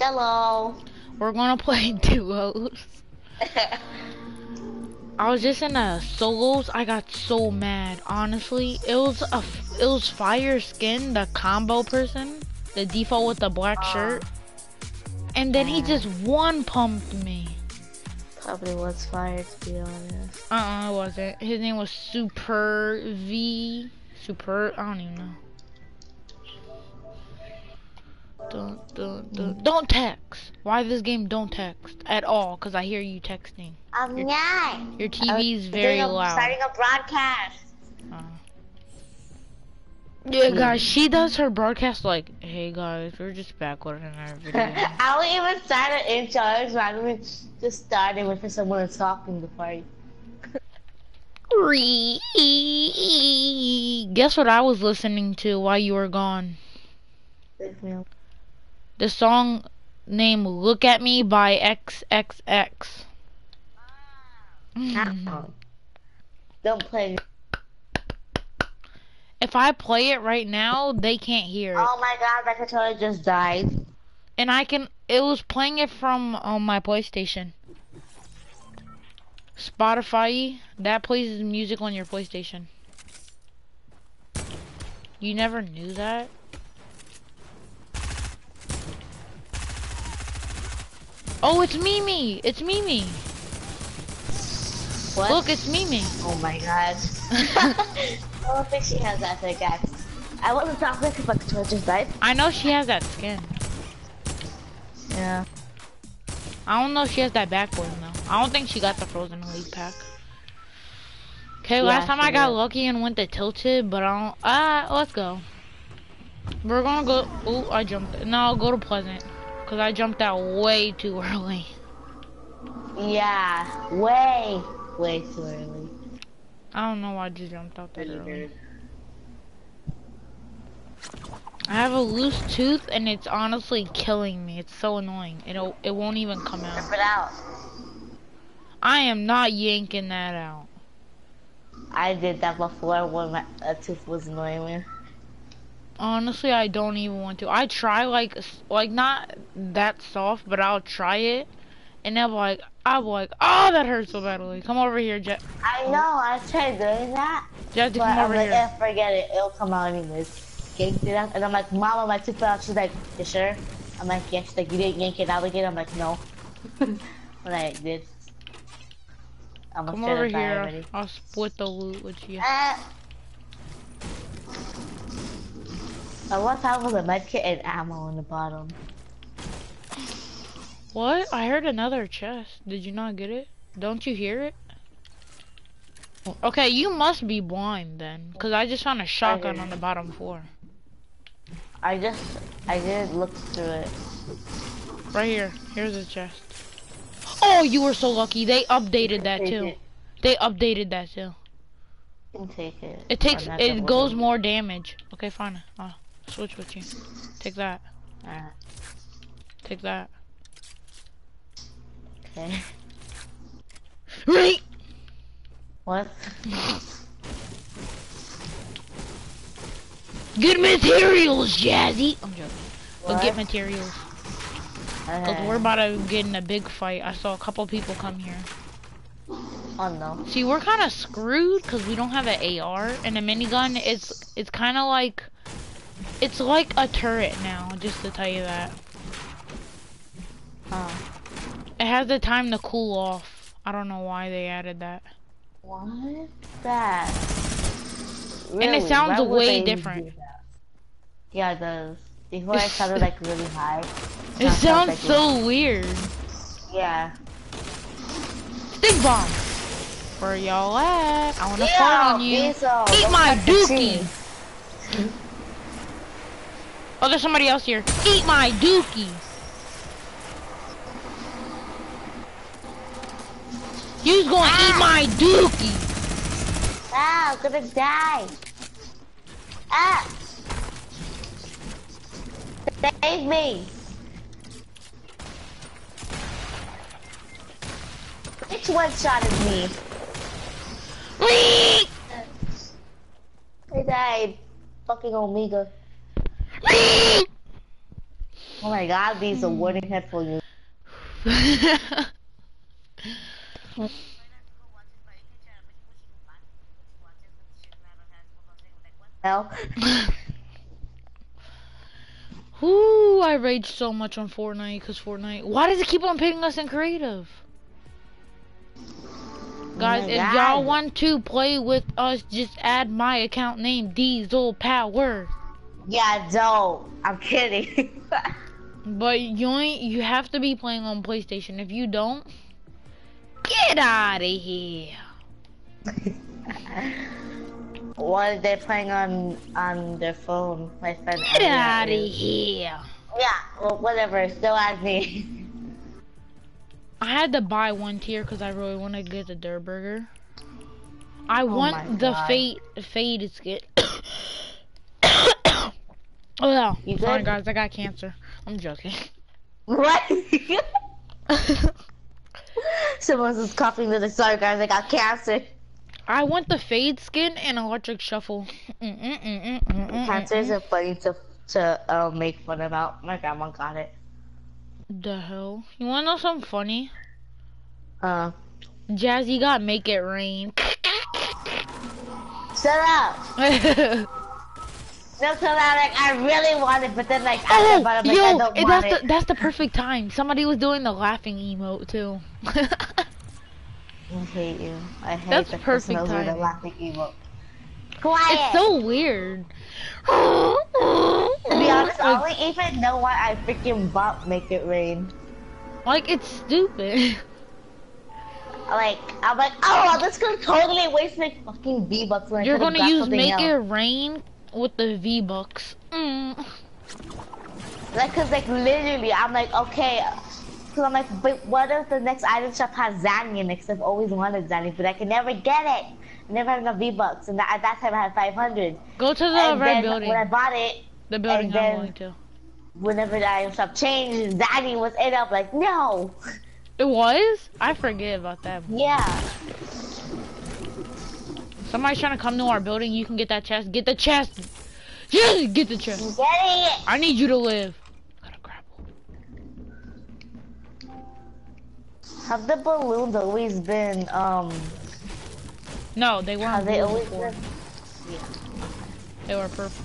Hello. We're gonna play duos. I was just in a solos. I got so mad. Honestly, it was a it was fire skin, the combo person, the default with the black Uh, shirt, and then he uh. just one pumped me. Probably was fire to be honest. Uh, uh it wasn't. His name was Super V. Super. I don't even know. Don't, don't, don't, don't text. Why this game don't text at all? Cause I hear you texting. I'm Your- not. Your TV is very a- loud. Starting a broadcast. Uh. Yeah, guys, she does her broadcast like, "Hey guys, we're just back with another video." I don't even start an intro. I was randomly just starting with someone talking before. I... Guess what I was listening to while you were gone? The song name "Look at Me" by XXX. Mm. Don't play. it. If I play it right now, they can't hear it. Oh my god, my controller just died. And I can. It was playing it from um, my PlayStation. Spotify. That plays music on your PlayStation. You never knew that? Oh, it's Mimi. It's Mimi. What? Look, it's Mimi. Oh my god. I don't think she has that pickaxe. I wasn't talking because my controller just died. I know she has that skin. Yeah. I don't know if she has that back bling though. I don't think she got the Frozen Elite pack. Okay, Yeah, last time I got did. lucky and went to Tilted, but I don't. Ah, let's go. We're gonna go. Ooh, I jumped. No, I'll go to Pleasant. Cause I jumped out way too early. Yeah. Way, way too early. I don't know why I just jumped out that early. I have a loose tooth and it's honestly killing me. It's so annoying. It'll, it won't even come out. Rip it out. I am not yanking that out. I did that before when my uh, tooth was annoying me. Honestly, I don't even want to. I try like like not that soft, but I'll try it, and I'm like, I'm like, oh, that hurts so badly. Come over here, Jet. I know, I tried doing that, Jet, to but come I'm over like, eh, forget it, it'll come out anyways. Yanked it out, and I'm like, Mama, my tooth fell out. She's like, you sure? I'm like, yeah. She's like, you didn't yank it out again? I'm like, no. but I did. I'm Come over here. I'll split the loot with you. Uh, I want to have a med kit and ammo on the bottom. What? I heard another chest. Did you not get it? Don't you hear it? Okay, you must be blind then, cause I just found a shotgun on the bottom floor. I just, I did look through it. Right here. Here's a chest. Oh, you were so lucky. They updated that too. it. They updated that too. You can take it. It takes, it goes more damage. Okay, fine. I'll switch with you. Take that. Alright, Take that. okay. Right. What? Get materials, Jazzy. I'm joking. But get materials. Cause Okay. we're about to get in a big fight. I saw a couple people come here. Oh no. See, we're kind of screwed because we don't have an AR and a minigun. It's it's kind of like it's like a turret now. Just to tell you that Oh. it has the time to cool off. I don't know why they added that. What? That. And it sounds way different. Yeah, it does. Before it sounded like really high. It sounds like so weird. Yeah. Stink bomb. Where y'all at? I wanna Yeah, fart on you. Dezel, Eat my dookie. Oh, there's somebody else here. Eat my dookie. You's gonna eat my dookie. Ah, I'm gonna die. Ah! Save me! Which one shot at me? Whee! I died. Fucking Omega. Oh my god, these hmm. are warning headphones. Hell. Ooh, I rage so much on Fortnite because Fortnite. Why does it keep on picking us in creative? Oh Guys, my if y'all want to play with us, just add my account name, Dezel Power. Yeah, I don't. I'm kidding. But you ain't, you have to be playing on PlayStation. If you don't, get out of here. what they're playing on on their phone. My friend. Get out of here. Yeah, well, whatever. Still add me. I had to buy one tier because I really want to get the Durburger. I Oh want the God. fade fade skit. Oh no, You sorry good? guys, I got cancer. I'm joking. what? Someone's just coughing to the sorry guys. I got cancer. I want the fade skin and electric shuffle. Cancer isn't funny to to uh, make fun about. My grandma got it. The hell? You wanna know something funny? Uh, Jazzy got make it rain. shut up. No, so that like I really want it, but then like oh, it, I'm like, yo, I don't and want that's it. the that's the perfect time. Somebody was doing the laughing emote too. I hate you. I hate That's the perfect over the laughing emote. Quiet. it's so weird. To be honest, I like, don't even know why I freaking bought Make It Rain. like it's stupid. Like, I'm like, oh, this could totally waste my fucking V-Bucks when I You're gonna use make else. it rain with the V bucks. Mm. Like, cause like literally, I'm like, okay. So I'm like, but what if the next item shop has Zanny in it? Cause I've always wanted Zanny, but I can never get it. I never had enough V-Bucks, and at that time I had 500. Go to the and red then building. when I bought it, the building I'm going to. whenever the item shop changed, Zanny was in. I'm like, no. It was? I forget about that. Yeah. Somebody's trying to come to our building. You can get that chest. Get the chest. Yes, get the chest. getting it. I need you to live. Gotta grapple. Have the balloons always been, um, No, they weren't have they always before. been? They were purple.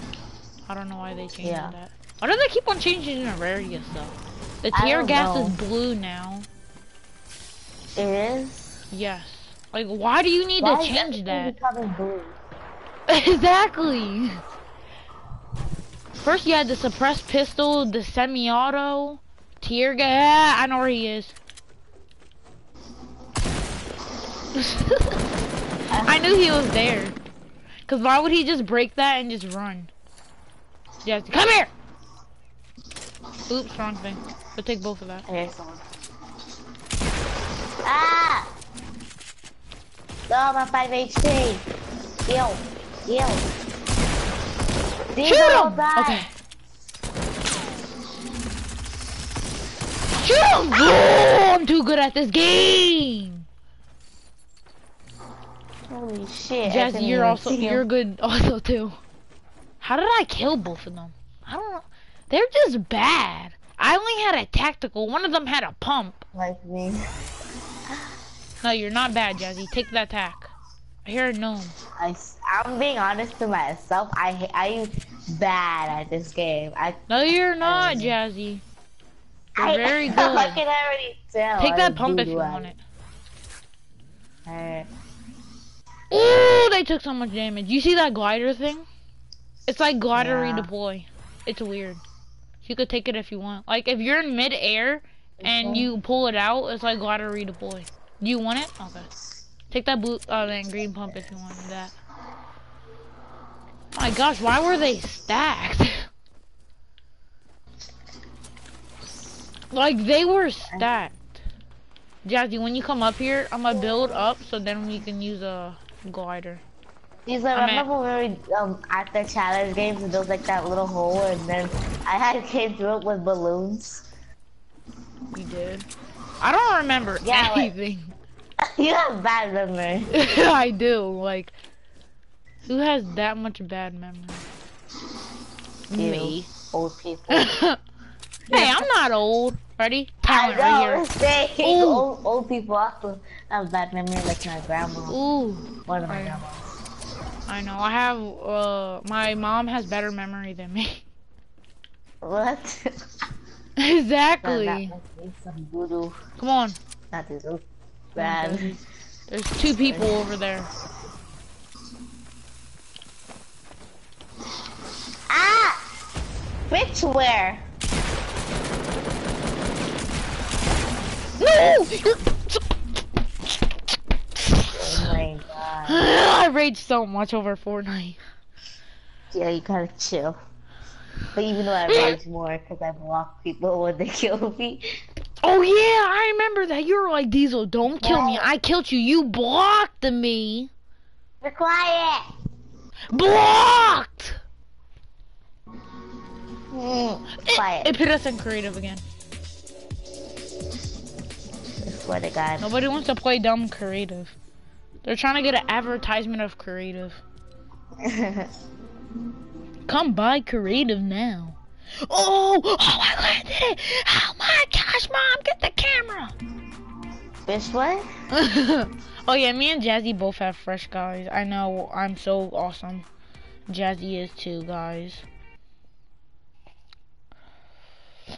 I don't know why they changed Yeah. that. Why do they keep on changing the rarity stuff? The tear gas know. is blue now. It is? Yes. Like, why do you need Why to change that? exactly. First, you had the suppressed pistol, the semi-auto, tear gas. I know where he is. I knew he was there. Cause why would he just break that and just run? Yes, come here. Oops, wrong thing. But take both of that. Hear someone. Ah! Oh, my 5 HP. Heal. Heal. These Shoot him! Okay. Shoot him! Oh, I'm too good at this game. Holy shit. Jazzy, you're also you're good also too. How did I kill both of them? I don't know. They're just bad. I only had a tactical. One of them had a pump. like me. No, you're not bad, Jazzy. Take that tack. I hear a gnome. I, am being honest to myself. I I'm bad at this game. I No, you're not, Um, Jazzy. You're I, very I good. can already tell. Take that I'm pump if you want it. Alright. Ooh, they took so much damage. You see that glider thing? It's like glider Yeah. redeploy. It's weird. You could take it if you want. Like if you're in mid-air and you pull it out, it's like glider redeploy. Do you want it? Okay. Take that blue, uh, then green pump if you want that. My gosh, why were they stacked? like they were stacked. Jazzy, when you come up here, I'm gonna build up so then we can use a glider. These I I'm at- remember when we um at the challenge games and there was like that little hole and then I had to came through it with balloons. You did. I don't remember Yeah, like- anything. you have bad memory. I do. Like, who has that much bad memory? You. Me. Old people. Hey, I'm not old. Ready? I know, right say, old, old people also have bad memory like my grandma. Ooh, One of my grandmas. I know. I have. Uh, my mom has better memory than me. What? exactly. That, that, some voodoo. Come on. Not voodoo. on, Bad. There's two people over there. Ah! Which where? No! Oh my god. I rage so much over Fortnite. Yeah, you gotta chill. But even though I rage more because I block people when they kill me. Oh yeah, I remember that. You were like, Dezel, don't kill me. I killed you. You blocked me. Be quiet! Blocked! Mm, It, quiet. it put us in creative again. I swear to God. Nobody wants to play dumb creative. They're trying to get an advertisement of creative. Come buy creative now. Oh, oh, I landed it. Oh my gosh, mom, get the camera. This what? oh yeah, me and Jazzy both have fresh guys. I know, I'm so awesome. Jazzy is too, guys.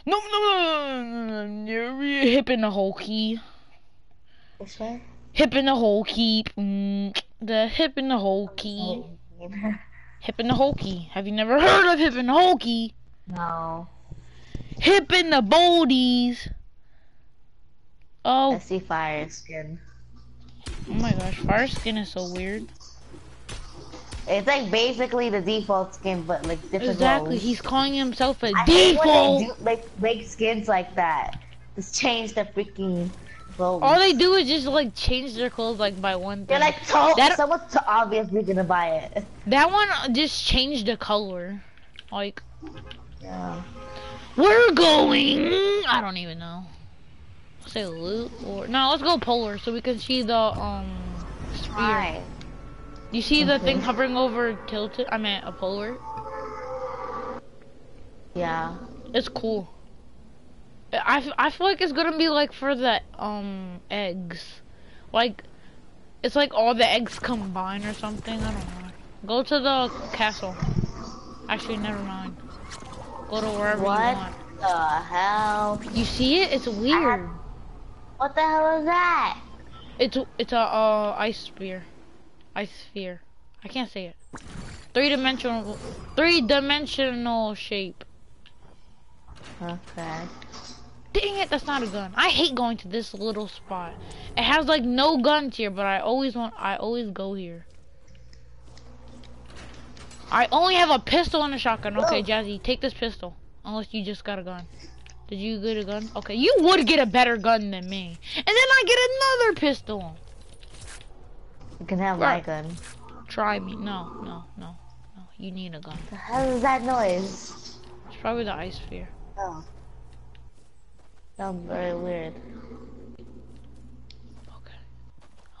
No, no, no, no, no, you're hip in the whole key. Bitch, what? Hip in the whole key. Mm, the hip in the whole key. Hip in the whole key. Have you never heard of hip in the whole key? No. Hip in the boldies. Oh, I see fire skin. oh my gosh, fire skin is so weird. It's like basically the default skin, but like different Exactly, roles. he's calling himself a I hate when default. they do, like make skins like that. Just change the freaking clothes. All they do is just like change their clothes like by one They're thing. like, to- That- someone's so obviously gonna buy it. that one just changed the color. Like Yeah. we're going. I don't even know. Say loot or no? Let's go polar so we can see the um sphere. Why? You see the thing hovering over tilted? I meant a polar. Yeah. It's cool. I, I feel like it's gonna be like for the um eggs, like it's like all the eggs combined or something. I don't know. Go to the castle. Actually, never mind. Go to wherever What you want. the hell? You see it? It's weird. What the hell is that? It's it's a uh ice sphere, ice sphere. I can't say it. Three dimensional, three dimensional shape. Okay. Dang it, that's not a gun. I hate going to this little spot. It has like no guns here, but I always want I always go here. I only have a pistol and a shotgun. Okay. Jazzy, take this pistol. Unless you just got a gun. Did you get a gun? Okay, you would get a better gun than me. And then I get another pistol. You can have my Right. gun. Try me. No, no, no, no. You need a gun. The hell is that noise? It's probably the ice sphere. Oh. Sounds very weird. Okay.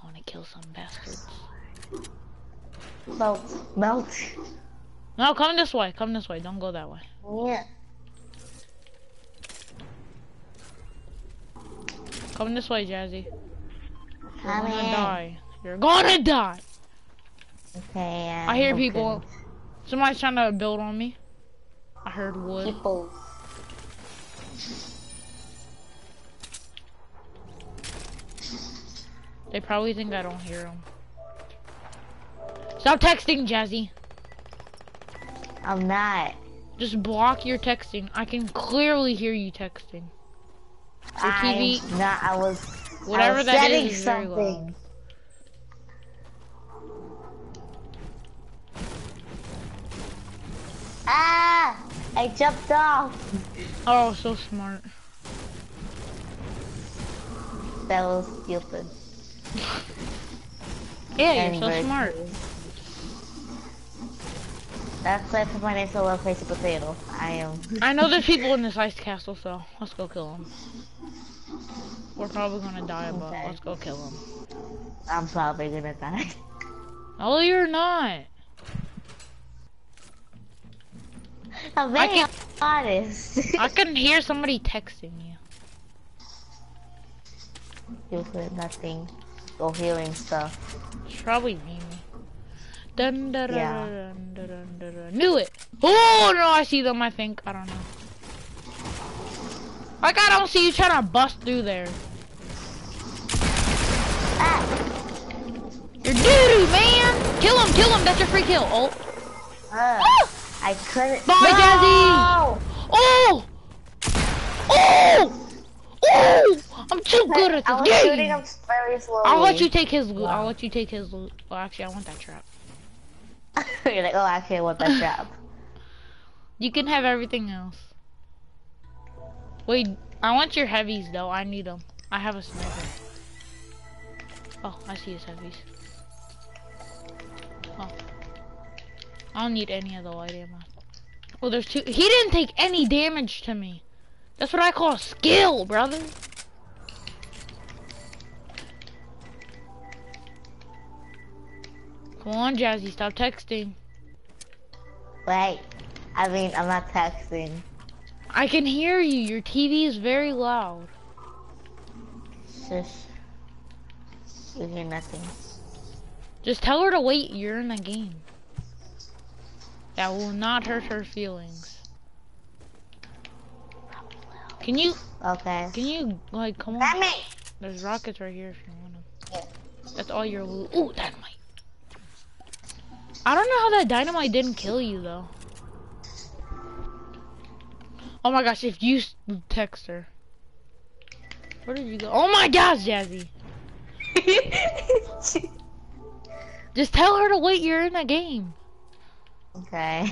I want to kill some bastards. Melt. Melt. No, come this way. Come this way. Don't go that way. Yeah. Come this way, Jazzy. You're Come gonna in. die. You're gonna die. Okay. I hear okay. people. Somebody's trying to build on me. I heard wood. People. They probably think I don't hear them. Stop texting, Jazzy. I'm not. Just block your texting. I can clearly hear you texting. Your TV, I'm not. I was. whatever I was that is, is very loud. something. Ah! I jumped off. Oh, so smart. That was stupid. Yeah, you're so smart. That's why I put my name so well, Crazy Potato. I am. I know there's people in this ice castle, so let's go kill them. We're probably gonna die, but Okay. let's go kill them. I'm probably gonna die. Oh, you're not. I'm I can- honest. I can hear somebody texting you. you heard nothing. Go hearing stuff. It's probably Mimi. Dun, dun, dun, Yeah. dun, dun, dun, dun, dun. Knew it. Oh no, I see them. I think I don't know. Like I don't see you trying to bust through there. Ah! You're doo doo, man. Kill him, kill him. That's your free kill. Oh, Uh! I couldn't. Bye, no! oh, oh, oh! I'm too good at I this was shooting game. him very slowly. I'll let you take his loot. I'll let you take his loot. Well, actually, I want that trap. You're like, oh, actually, I want that job. You can have everything else. Wait, I want your heavies though. I need them. I have a sniper. Oh, I see his heavies. Oh. I don't need any of the light ammo. Oh, there's two. He didn't take any damage to me. That's what I call skill, brother. Come on, Jazzy, stop texting. Wait, I mean, I'm not texting. I can hear you. Your TV is very loud. Shush. You hear nothing. Just tell her to wait. You're in the game. That will not hurt her feelings. Can you, Okay. can you, like, come on? There's rockets right here if you want them. Yeah. That's all your loot. Ooh, dynamite. I don't know how that dynamite didn't kill you, though. Oh my gosh, if you text her. Where did you go? Oh my gosh, Jazzy. Just tell her to wait. You're in a game. okay.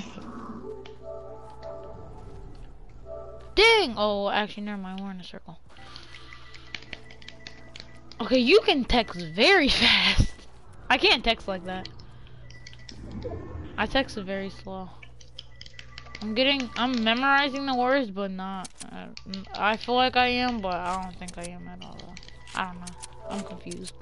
Dang! Oh, actually, never mind. We're in a circle. Okay, you can text very fast. I can't text like that. I text very slow. I'm getting, I'm memorizing the words, but not. Uh, I feel like I am, but I don't think I am at all. Though. I don't know. I'm confused.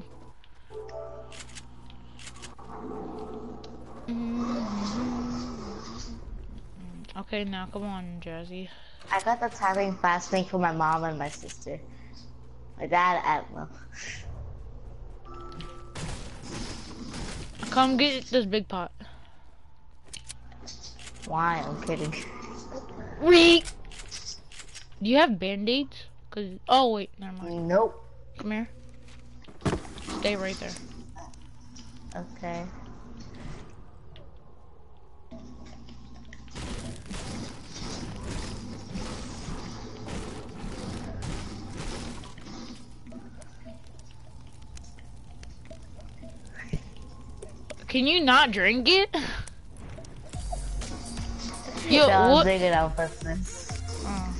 Okay, now come on, Jazzy. I got the typing fast thing for my mom and my sister. My dad, I know. Come get this big pot. Why? I'm kidding. Reek. Do you have band-aids? Cause oh wait, never mind. Nope. Come here. Stay right there. Okay. Can you not drink it? Yo, what? doing it on purpose. Oh.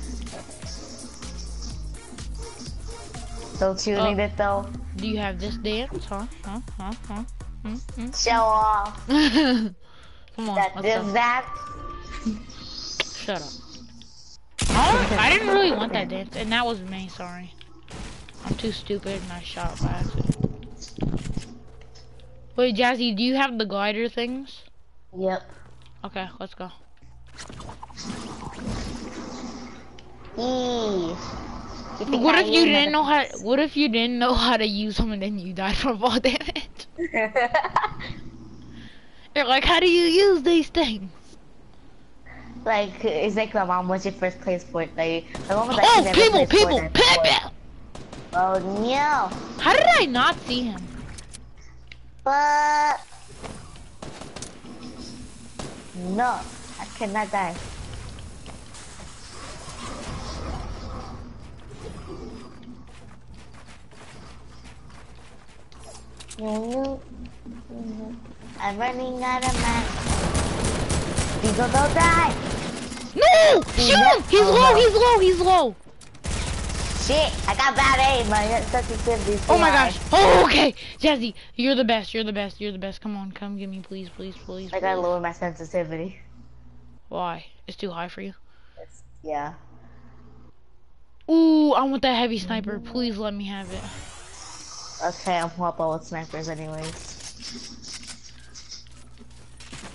Don't you Oh. need it though? Do you have this dance? Huh? Huh? Huh? Huh? Hmm? Hmm? Show off. Come on, That let's this go. that. Shut up. Oh, I didn't really want that dance, and that was me. Sorry. I'm too stupid, and I shot by accident. Wait, Jazzy, do you have the glider things? Yep. Okay, let's go. Eee. What I if you didn't know how? What if you didn't know how to use them and then you died from fall damage? You're like, how do you use these things? like, it's like my mom when she first place plays Fortnite. My mom was like, Oh, people, people, people! Oh no. How did I not see him? But no, I cannot die. I'm running out of match. Dezel don't die. No! Shoot him! He's low, he's low, he's low! Shit, I got bad aim. My sensitivity is Oh my gosh. Oh, okay. Jazzy, you're the best, you're the best, you're the best. Come on, come get me, please, please, please. I gotta lower my sensitivity. Why? It's too high for you. It's, yeah. Ooh, I want that heavy sniper. Please let me have it. Okay, I'm helping with snipers anyways.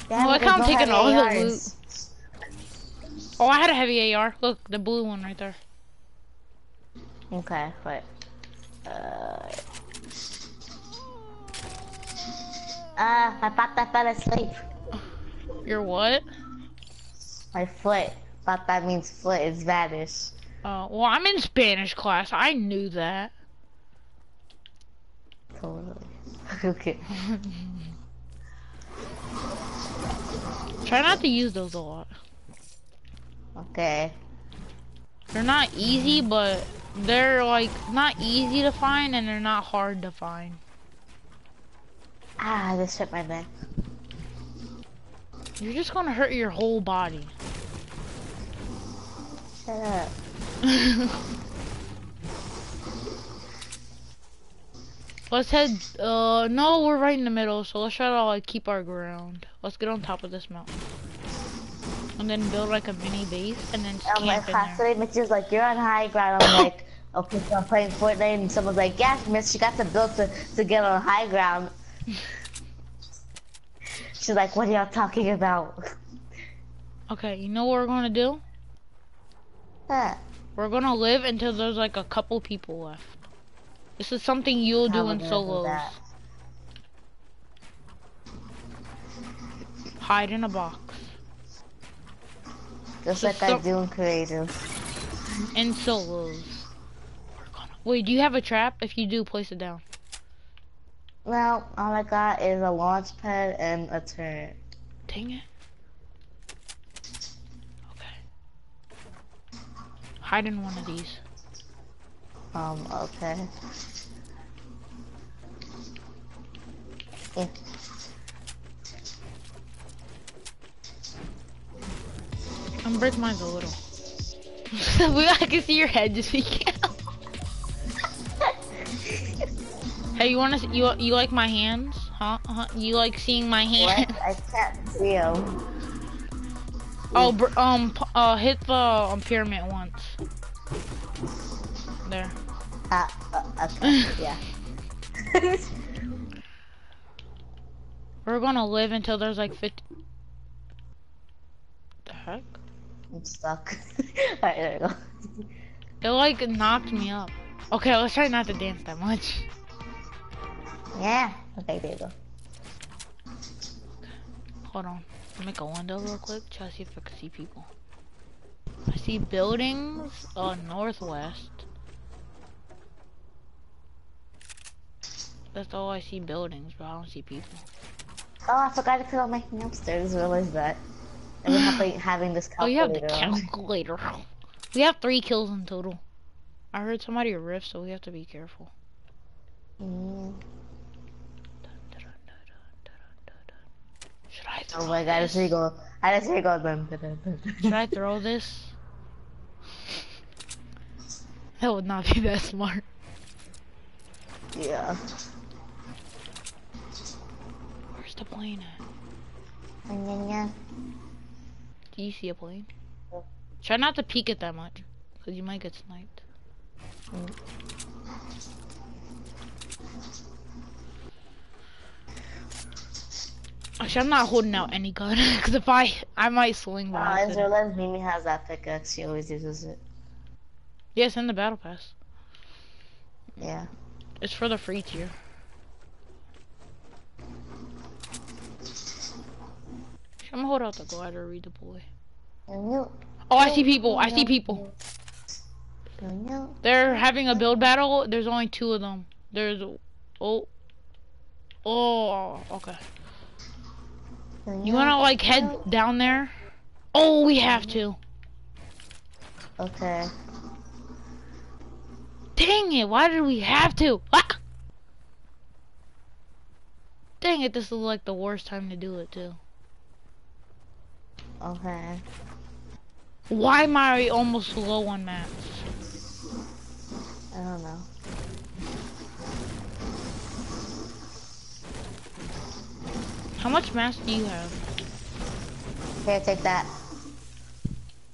I how I'm taking all the ARs. Oh, I had a heavy AR. Look, the blue one right there. Okay, wait. Uh. Ah, my pata fell asleep. Your what? My foot. But that means foot is vanished. Oh, well, I'm in Spanish class. I knew that. Totally. okay. Try not to use those a lot. Okay. They're not easy, but they're like not easy to find and they're not hard to find. Ah, this hurt my neck. You're just gonna hurt your whole body. Shut up. let's head, uh, no, we're right in the middle, so let's try to like keep our ground. Let's get on top of this mountain. And then build like a mini base and then Um, my camp in there. Mitch is like, you're on high ground. I'm like, okay, so I'm playing Fortnite, and someone's like, yes, Miss, you got to build to, to get on high ground. She's like, what are y'all talking about? Okay, you know what we're gonna do? Huh. We're gonna live until there's like a couple people left. This is something you'll How do in gonna do solos. Hide in a box. Just So like I do in creative. In solos. Wait, do you have a trap? If you do, place it down. Well, all I got is a launch pad and a turret. Dang it. Hide in one of these. Um, okay. Yeah. I'm break mine a little. I can see your head just peeking out. Hey, you wanna s- you you like my hands? Huh? huh? You like seeing my hands? What? I can't see him. Oh, br um, p- uh, hit the um, pyramid once. There. Ah, uh, okay, yeah. We're gonna live until there's like 50. The heck? I'm stuck. Alright, there we go. It like knocked me up. Okay, let's try not to dance that much. Yeah. Okay, there you go. Hold on. Make a window real quick. Try to see if I can see people. I see buildings, uh, northwest. That's all I see buildings, but I don't see people. Oh, I forgot to put on my hamsters. Realized that. And we're having, having this Oh, you have the calculator calculator. We have three kills in total. I heard somebody riff, so we have to be careful. Mm. Should I throw Oh my god, I this? just hear you go. I just hear you go. Dun, dun, dun, dun. Should I throw this? That would not be that smart. Yeah. Where's the plane at? And then, yeah. Do you see a plane? Yeah. Try not to peek it that much, because you might get sniped. Mm. Actually, I'm not holding out any gun, because if I, I might swing by Uh, accident. Israel's Mimi has that pickaxe. She always uses it. Yes, in the battle pass. Yeah. It's for the free tier. I'm gonna hold out the glider, redeploy. Oh, I see people. I see people. They're having a build battle. There's only two of them. There's oh oh okay. You wanna like head down there? Oh, we have to. Okay. Dang it! Why did we have to? Ah! Dang it! This is like the worst time to do it too. Okay. Why am I almost low on mats? I don't know. How much mats do you have? Here, take that.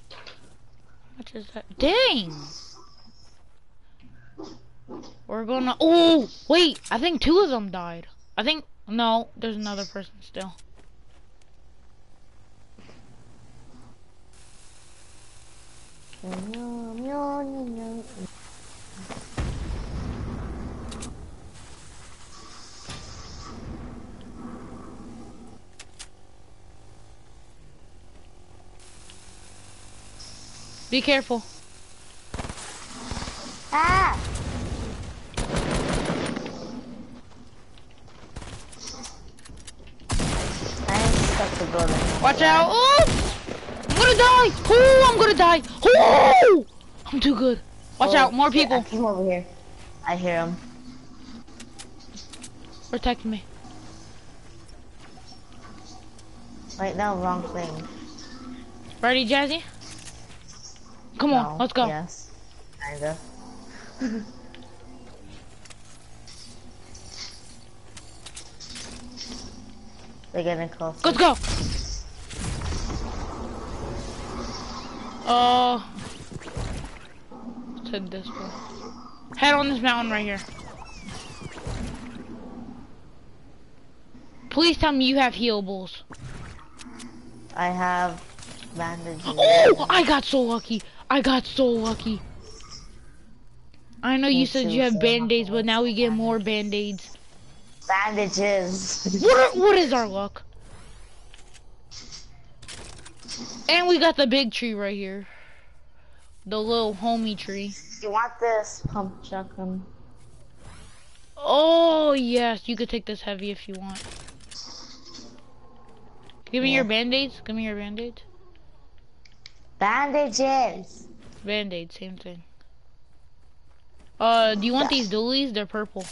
How much is that? Dang! We're gonna. Oh, wait! I think two of them died. I think no. There's another person still. Be careful. Ah! I am stuck to building. Watch out. Oh! I'm gonna die. Oh, I'm gonna die. Oh! I'm too good. Watch Oh, out, more shit, people. I came over here. I hear him. Protect me. Wait, no, wrong thing. Ready, Jazzy? Come on, No, let's go. Yes. Kinda. They're getting close. Let's go. Uh, let's this way. Head on this mountain right here. Please tell me you have healables. I have bandages. Oh, I got so lucky. I got so lucky. I know you said you have so band-aids, but now we get more band-aids. Bandages. What, are, what is our luck? And we got the big tree right here. The little homie tree. you want this pump shotgun? Oh, yes, you could take this heavy if you want. Give me Yeah. your band-aids. Give me your band-aids. Bandages. Band-aid, same thing. Uh, do you want these dualies? They're purple.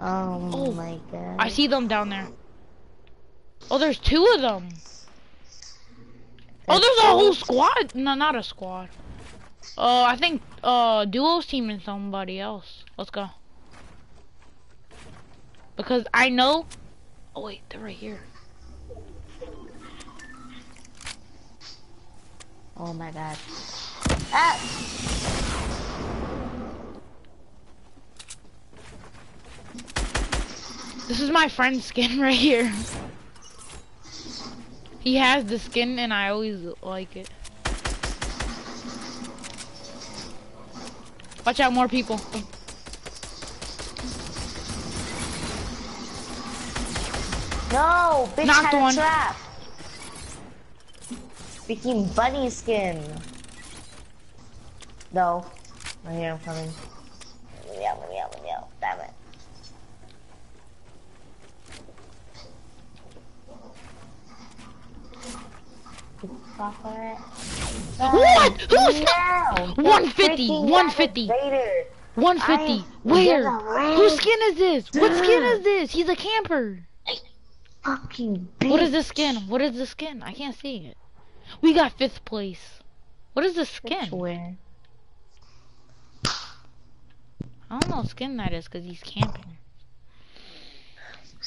Oh, Oh, my god. I see them down there. Oh, there's two of them. Oh, there's a whole squad. No, not a squad. Uh, I think uh, duo's teaming somebody else. Let's go. Because I know. Oh wait, they're right here. Oh my god. Ah! This is my friend's skin right here. He has the skin, and I always like it. Watch out, more people. No! Bitch Knocked had a one. trap! Freaking bunny skin. No. I hear him coming. Yeah, yeah, yeah. Damn it. Fuck on it. What? Who's No! 150, Freaking 150. 150. I- Where? Whose skin is this? What skin is this? He's a camper. Fucking bitch. What is the skin? What is the skin? I can't see it. We got fifth place. What is the skin? Where? I don't know what skin that is because he's camping.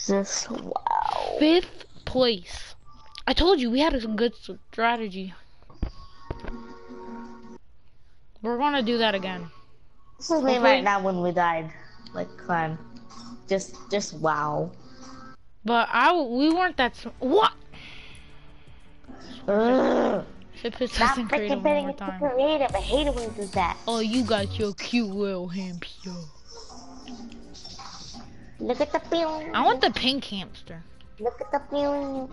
This wow. Fifth place. I told you we had a good strategy. We're gonna do that again. This is me right now when we died. Like climb. Just just wow. But I we weren't that what? Ugh. Should put Stop this creative one more time. creative. I hate it when you do that. Oh, you got your cute little hamster. Look at the feeling. I want the pink hamster. Look at the feeling.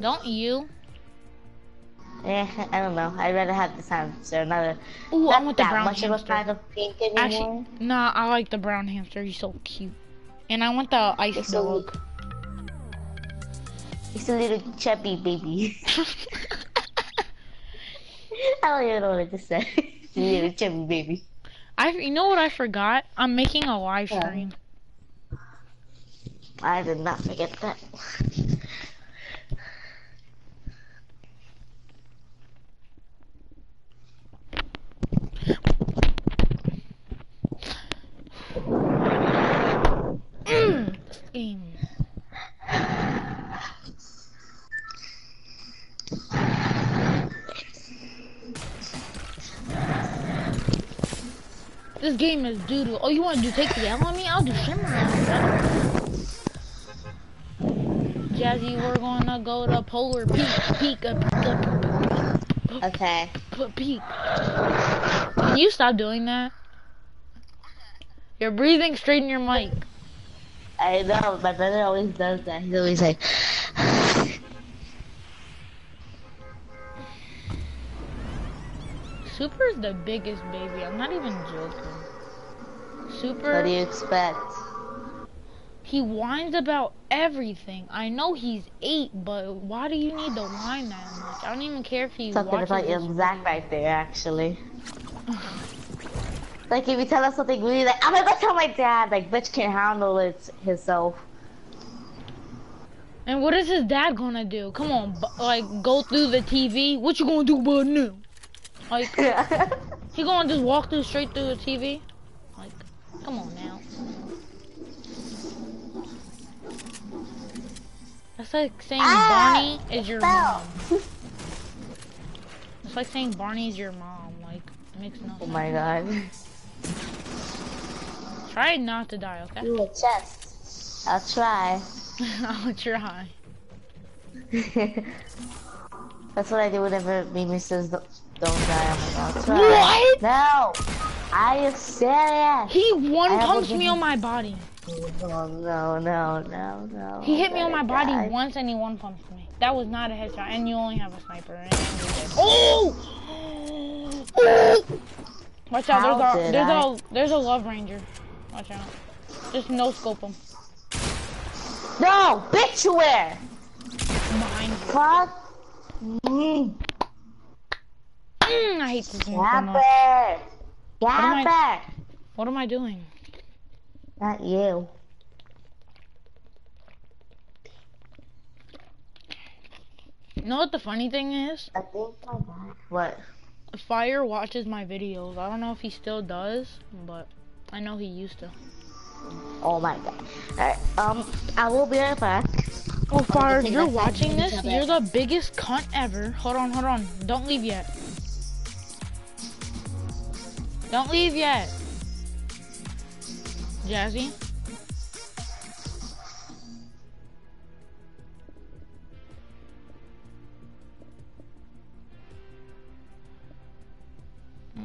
Don't you? Eh, I don't know. I'd rather have this hamster. Another. Ooh, I want the brown much of a hamster. fan of pink anymore. Actually, nah, I like the brown hamster. He's so cute. And I want the ice It's so dog. He's a little chubby baby. I don't even know what to say. He's a little chubby baby. I, you know what I forgot? I'm making a live Yeah. stream. I did not forget that. Mm, this game. This game is doodle. Oh, you want to do take the L on me? I'll do shimmer on you, brother. Jazzy, we're gonna go to Polar Peak, Peak, uh, peak, uh, Okay. Put peep. Can you stop doing that? You're breathing straight in your mic. I know, my brother always does that. He's always like, is the biggest baby. I'm not even joking. Super. what do you expect? He whines about everything. I know he's eight, but why do you need to whine that much? I don't even care if he Something about your Zach right there, actually. like, if you tell us something really like, I'm gonna go tell my dad, like, bitch can't handle it himself. And what is his dad gonna do? Come on, like go through the TV. What you gonna do about now? Like he gonna just walk through straight through the TV? Like, come on now. That's like saying Ah, Barney is your fell. mom. It's like saying Barney's your mom. Like, it makes no oh sense. my god. Try not to die, okay? Ooh, a chest. I'll try. I'll try. That's what I do whenever Mimi says don't, don't die. Like, I'll try. What? No! I am serious! He one I punched me on my body. No, no, no, no, no. He hit me on my body die. once and he one punched me. That was not a headshot, and you only have a sniper. And. Oh! Oh! Watch out! How There's a there's I- a there's a love ranger. Watch out! Just no scope him. No! Bitch, you where? Behind you. Fuck! Mm. Mm, I hate this game so much. Gapper! am I- What am I doing? Not you. You know what the funny thing is? I think I. What? Fire watches my videos. I don't know if he still does, but I know he used to. Oh my god. Alright, um, I will be right back. Oh, Fire, you're watching this? You're the biggest cunt ever. Hold on, hold on. Don't leave yet. Don't leave yet. Jazzy? I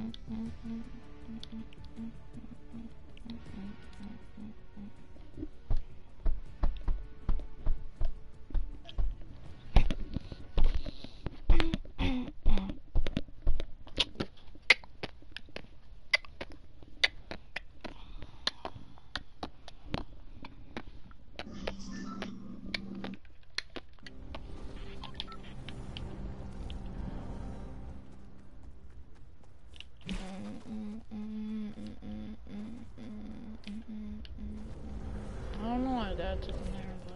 don't know why that's in there, but.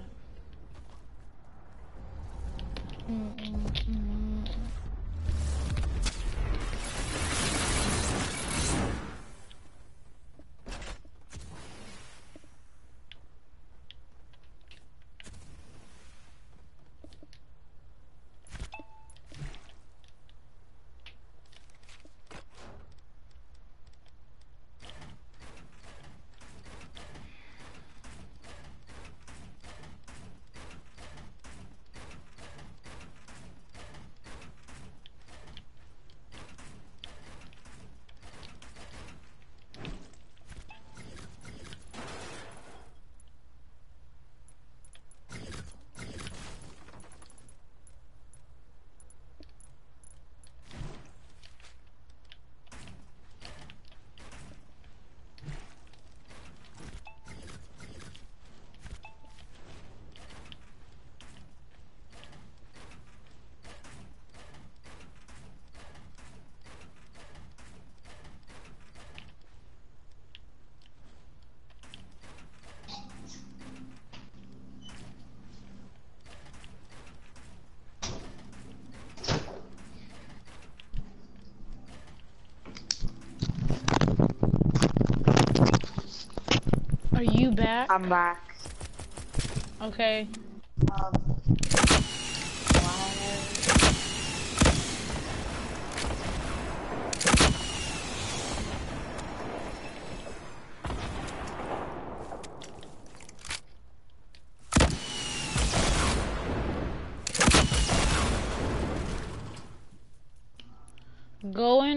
Are you back? I'm back. Okay.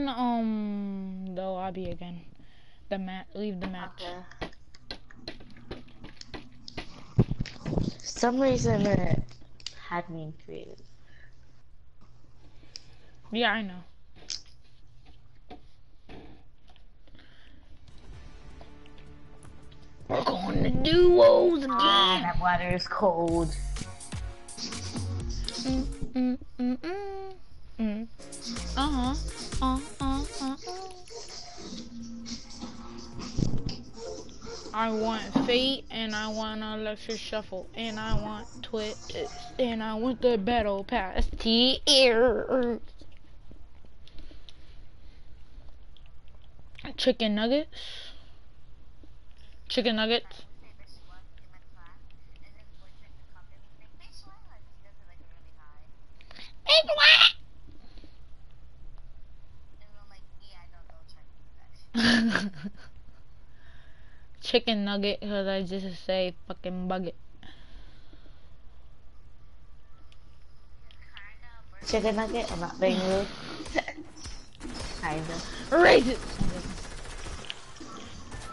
Um, lobby again. The mat. Leave the match. Okay. Some reason it had me created. Yeah, I know. We're going to duos Ah, again. that water is cold. Mm, mm, mm, mm, mm. Uh-huh. Uh, I want Fate, and I want Electric Shuffle, and I want Twist, and I want the Battle Pass tier. Chicken nuggets. Chicken nuggets. It's what? Chicken nugget, cause I just say fucking bucket. Chicken nugget? I'm not being rude. Kinda. Raise it.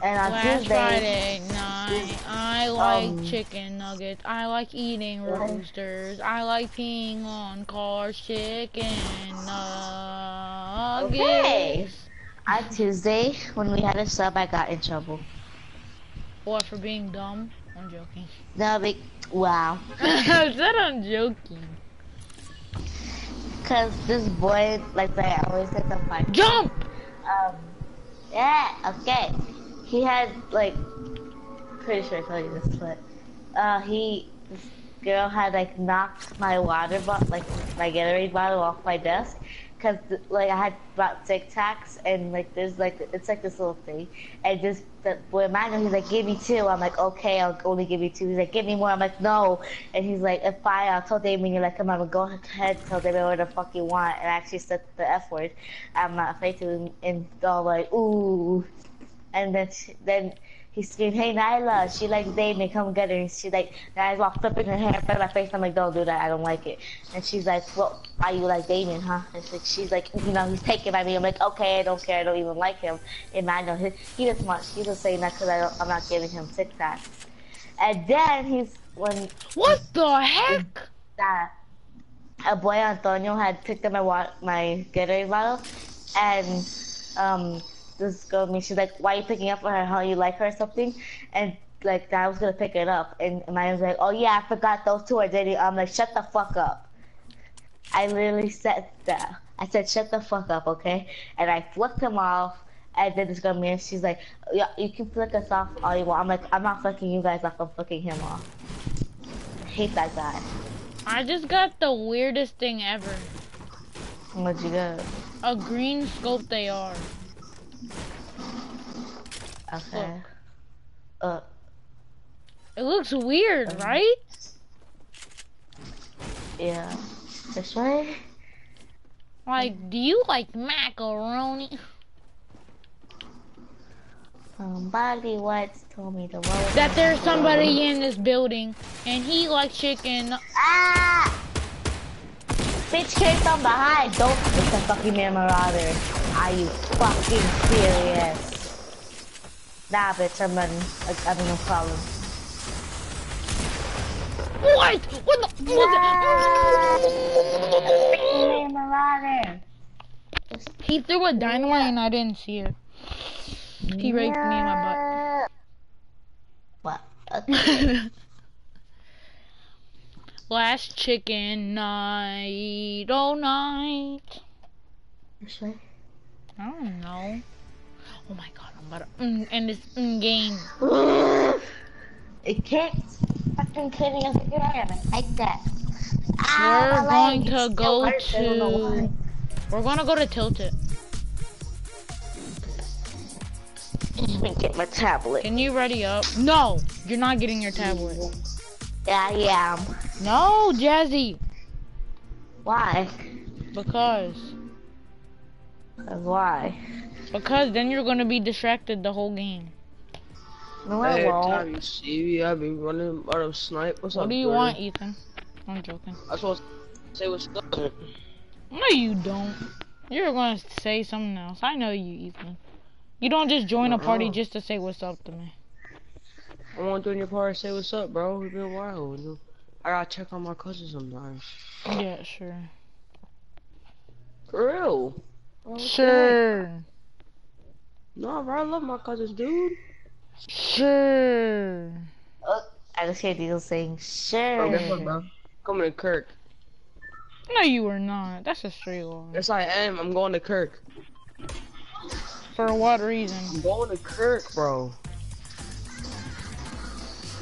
And on Last Tuesday, Friday night, I like Um, chicken nuggets. I like eating What? roasters. I like peeing on cars. Chicken nuggets. Okay. on Tuesday, when we had a sub, I got in trouble. What for being dumb? I'm joking. No, big, wow. I said I'm joking. Cause this boy, like I always said, the fight. Jump! Um, yeah, okay. He had like, pretty sure I told you this, but uh, he, this girl had like knocked my water bottle, like my Gatorade bottle off my desk, cause like I had brought Tic Tacs and like there's like it's like this little thing, and just the boy Emmanuel, he's like, give me two. I'm like, okay, I'll only give you two. He's like, give me more. I'm like, no. And he's like, if I, I told Damien, you're like, come on, go ahead, tell Damien what the fuck you want. And I actually said the F word. I'm not afraid to. And all like, ooh. And then, she, then he screamed, hey Nyla, she likes Damien, come get her. And she like, guys while flipping her hair in front of my face. I'm like, don't do that, I don't like it. And she's like, well, why you like Damien, huh? And she's like, she's like, you know, he's taken by me. I'm like, okay, I don't care, I don't even like him. Emmanuel, he, he just wants, he's just saying that because I don't, I'm not giving him Tic Tacs. And then he's, when What the heck? that a boy Antonio had picked up my wa- my Gatorade bottle, and um, this girl me, she's like, "Why are you picking up for her? How you like her or something?" And like I was gonna pick it up, and mine was like, "Oh yeah, I forgot those two are dating." I'm like, "Shut the fuck up." I literally said that. I said, "Shut the fuck up, okay?" And I flicked him off. And then this girl me, and she's like, "Yeah, you can flick us off all you want." I'm like, "I'm not flicking you guys off. I'm flicking him off." I hate that guy. I just got the weirdest thing ever. What'd you get? A green scope they are. Okay. Uh, It looks weird, right? yeah. This way? Like, do you like macaroni? Somebody once told me the word. That there's somebody in this building and he likes chicken. Ah! Bitch came from behind. Don't. It's a fucking man marauder. Are you fucking serious? Nah, bitch, I'm running. I, I have no problem. What? What the? What the? He threw a dynamite and I didn't see it. He raped me in my What? butt. Okay. Last chicken night, oh night. This way? I don't know. Oh my god, I'm mm, end this mm, game. It kicks. Fucking kidding. I'm thinking I am. I like that. We're Ah, going to go hurts. I don't know to- We're gonna go to Tilted. Let me get my tablet. Can you ready up? No, you're not getting your tablet. Yeah, I am. No, Jazzy, Why? Cause why? Because then you're gonna be distracted the whole game. No, I Every won't. time you see me, I be running out of snipe. What's What up, do you Jordan? want, Ethan? I'm joking. I was supposed to say what's up. No, you don't. You're gonna say something else. I know you, Ethan. You don't just join a party just to say what's up to me. I want to join your party. Say what's up, bro. It's been a while. You know? I gotta check on my cousin sometimes. Yeah, sure. For real. Oh, what the heck? Sure. No, bro. I love my cousins, dude. Sure. Oh, I just hear Dezel saying, sure. Bro, guess what, bro? Coming to Kirk. No, you were not. That's a straight lie. Yes, I am. I'm going to Kirk. For what reason? I'm going to Kirk, bro.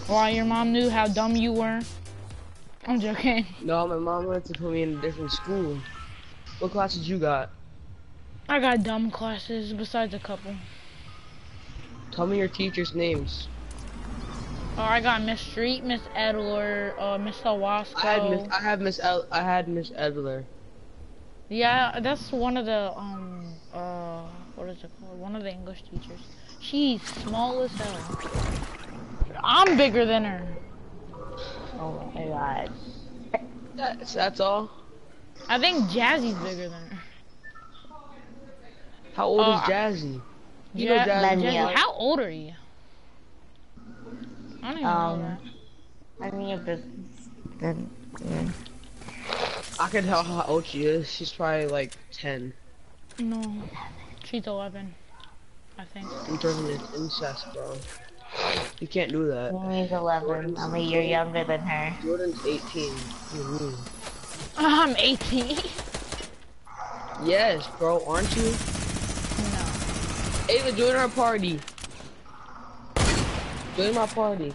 Why your mom knew how dumb you were? I'm joking. No, my mom wanted to put me in a different school. What classes you got? I got dumb classes besides a couple. Tell me your teachers' names. Oh, I got Miss Street, Miss Edler, uh, Miss Owasco. I had Miss. I had Miss. El- I had Miss Edler. Yeah, that's one of the um uh what is it called? One of the English teachers. She's small as hell. I'm bigger than her. Oh my god. That's that's all. I think Jazzy's bigger than her. How old Uh, is Jazzy? You Ja- know Jazzy. Jazzy, how old are you? I don't even Um, know I mean, your business. Then, yeah. I can tell how old she is. She's probably like ten. No, she's 11, I think. I'm turning it incest, bro. You can't do that. Jimmy's 11. I'm a year younger than her. Jordan's 18. You mean? I'm 18. Yes, bro. Aren't you? No. Ava, join our party. Join my party.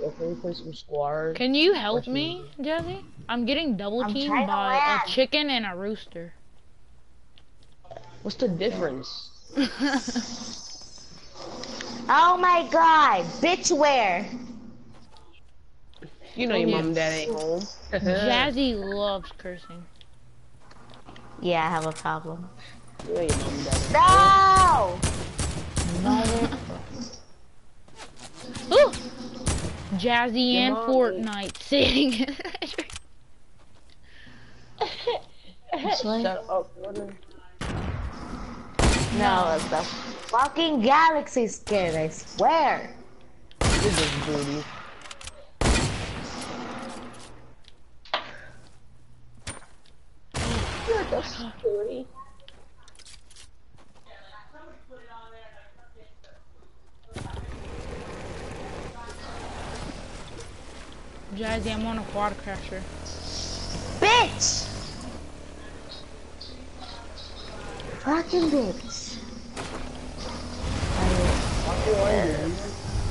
Yo, can we play some squad? Can you help me, Jazzy? I'm getting double I'm teamed by a chicken and a rooster. What's the difference? Oh my god! Bitch, where? You know your mom and dad ain't home. Jazzy loves cursing. Yeah, I have a problem. You know your mom and dad ain't No! Ooh! Jazzy Your and mom Fortnite sitting. home. Shut up, oh, Jordan. No, it's the fucking galaxy skin, I swear. This is booty. You're the security. Jazzy, I'm on a quad crasher. Bitch! Fucking bitch.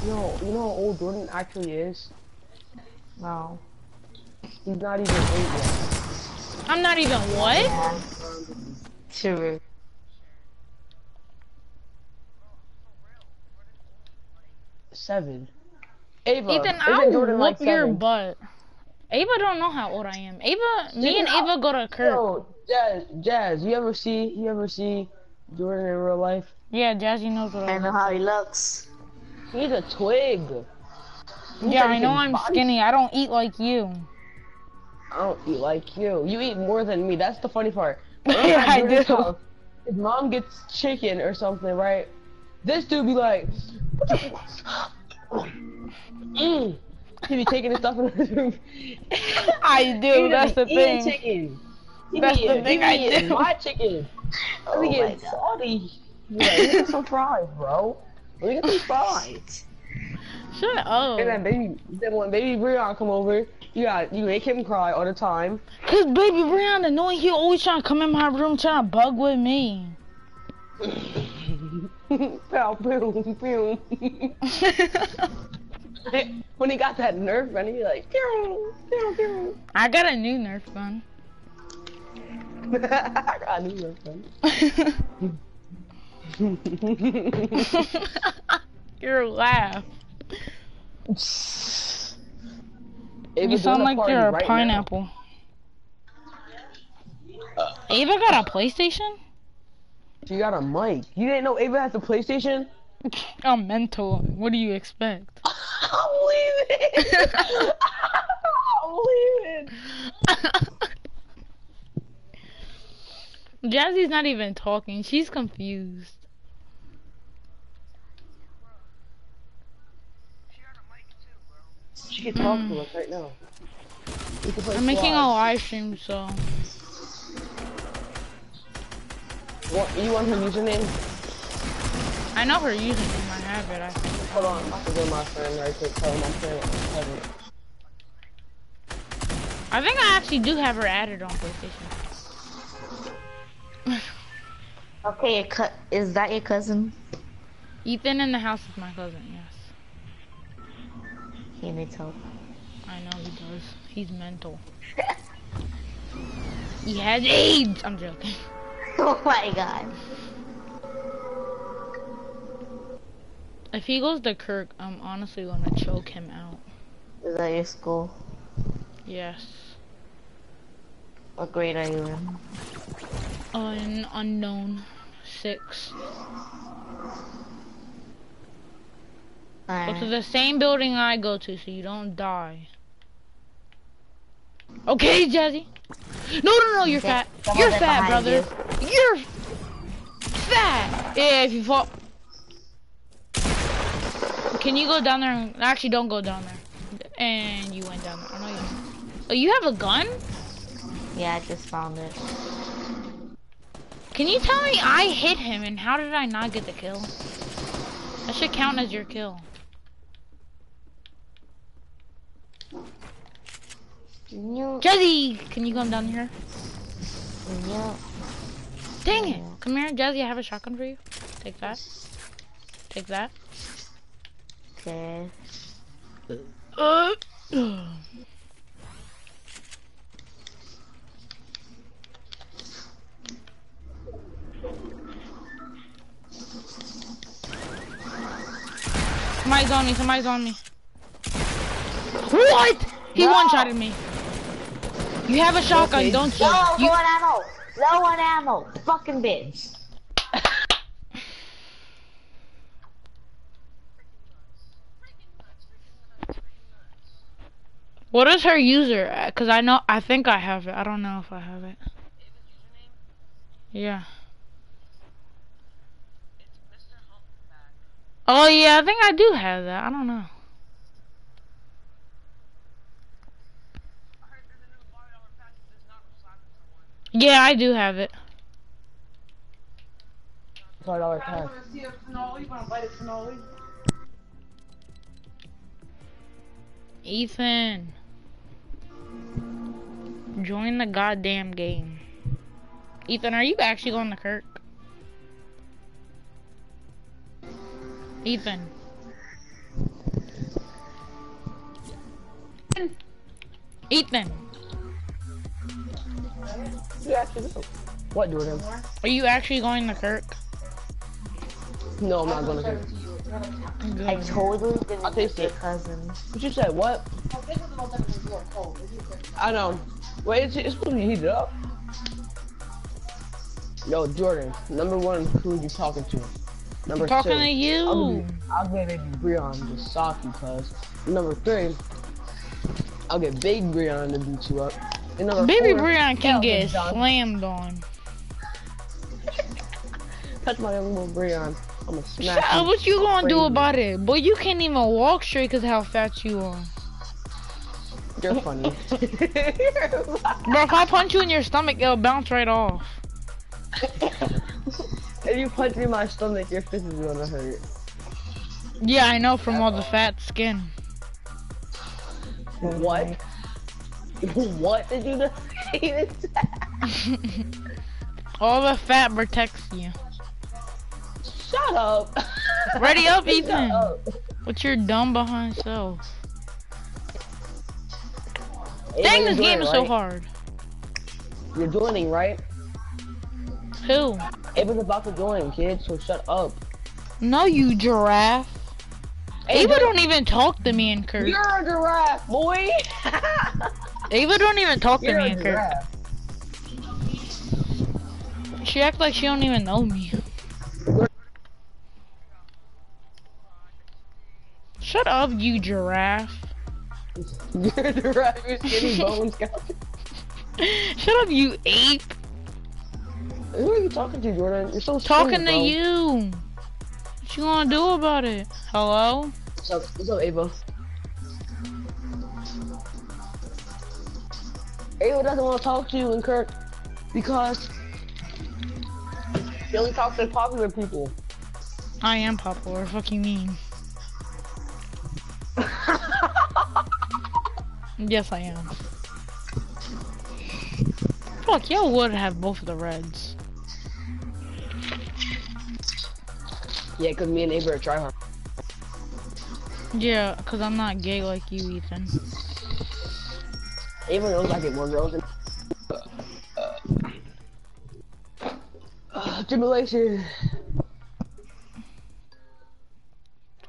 You know, you know how old Jordan actually is? No. He's not even eight yet. I'm not even what? Yeah. Sure. Seven. Ava, Ethan, isn't I'll Jordan whoop like your seven? butt. Ava don't know how old I am. Ava, me and Ethan, Ava go to Kirk. Yo, Jazz, Jazz, you ever see, you ever see Jordan in real life? Yeah, Jazzy knows what I I know how he looks. He's a twig. He's Yeah, I know I'm body- skinny. I don't eat like you. I don't eat like you. You eat more than me. That's the funny part. Yeah, I do. house, His mom gets chicken or something, right? This dude be like, mm. He be taking his stuff in his room. I do. That's the thing. Chicken. He That's be the eating- thing he I be eating do. My chicken. Oh I be my getting god. salty. He be like, "Let me get some fries, bro. Let me get some fries. Shut up. And then baby, then when baby Breon come over, you got you make him cry all the time. Cause baby Brianna, knowing he always trying to come in my room trying to bug with me. Pow, boom, boom. when he got that Nerf gun, he like, pew, pew, pew. I got a new Nerf gun. I got a new Nerf gun. Your laugh. Ava You sound like you're a right pineapple. Uh, Ava got a PlayStation? She got a mic. You didn't know Ava has a PlayStation? I'm mental. What do you expect? I'm leaving. I'm leaving. Jazzy's not even talking. She's confused. She can talk to us right now. We can play I'm making a squad. live stream, so What, you want her username? I know her username. I have it. I think. Hold on, I'm about to go my friend right quick. Tell my friend cousin. I think I actually do have her added on PlayStation. Okay, is that your cousin? Ethan in the house is my cousin. Yes, He needs help. I know he does. He's mental. he has AIDS. I'm joking. oh my god. If he goes to Kirk, I'm honestly gonna choke him out. Is that your school? Yes. What grade are you in? Uh, An unknown six. Go to the same building I go to, so you don't die. Okay, Jazzy. No, no, no, you're fat. You're fat, brother. You're fat. Yeah, if you fall. Can you go down there? And... Actually, don't go down there. And you went down there. I know you. Oh, you have a gun? Yeah, I just found it. Can you tell me I hit him and how did I not get the kill? That should count as your kill. Jazzy, can you come down here? you, Dang it! Come here, Jazzy. I have a shotgun for you. Take that. Take that. okay. Uh. Somebody's on me. Somebody's on me. What? He No. one-shotted me. You have a shotgun, Okay. don't you? No, you low on ammo! Low on ammo! Fucking bitch! what is her user? Cause I know, I think I have it. I don't know if I have it. Yeah. Oh yeah, I think I do have that. I don't know. Yeah, I do have it. Five dollar pass. Ethan. Join the goddamn game. Ethan, are you actually going to Kirk? Ethan. Ethan, What, Jordan? are you actually going to Kirk? No, I'm not gonna. Get... I totally didn't I'll taste it. cousin. What you said? What? I know. Wait, it's, it's supposed to be heated up. Yo, Jordan. Number one, who are you talking to? Number talking two. to you. I'll give, I'll give baby Breon just sock you, cuz. Number three, I'll get big Breon to beat you up. Number Baby Brian can get slammed on. Touch my little Breon. I'm gonna smash Shut up, what you gonna do about it? Boy, you can't even walk straight because how fat you are. You're funny. Bro, if I punch you in your stomach, it'll bounce right off. if you punch me in my stomach, your fist is gonna hurt. Yeah, I know from all the fat skin. What? What did you just even say? all the fat protects you. Shut up. Ready up, Ethan. up. What's your dumb behind self? Dang, this game is so hard. You're joining, right? Who? Ava's about to join, kid, so shut up. No, you giraffe. Hey, Ava don't- don't even talk to me in Kirk. You're a giraffe, boy! Ava don't even talk to You're me a Kirk. She act like she don't even know me. Shut up, you giraffe. You're a giraffe, you skinny bones. Shut up, you ape. Who are you talking to, Jordan? You're so Talking to you. What you gonna do about it? Hello? What's up, what's up, Ava? Ava doesn't want to talk to you and Kirk because he only talks to popular people. I am popular. Fuck you mean? Yes, I am. Fuck, y'all would have both of the reds. Yeah, because me and Ava are tryhard. Yeah, cause I'm not gay like you, Ethan. Ava knows I get more girls than. Uh, tribulation.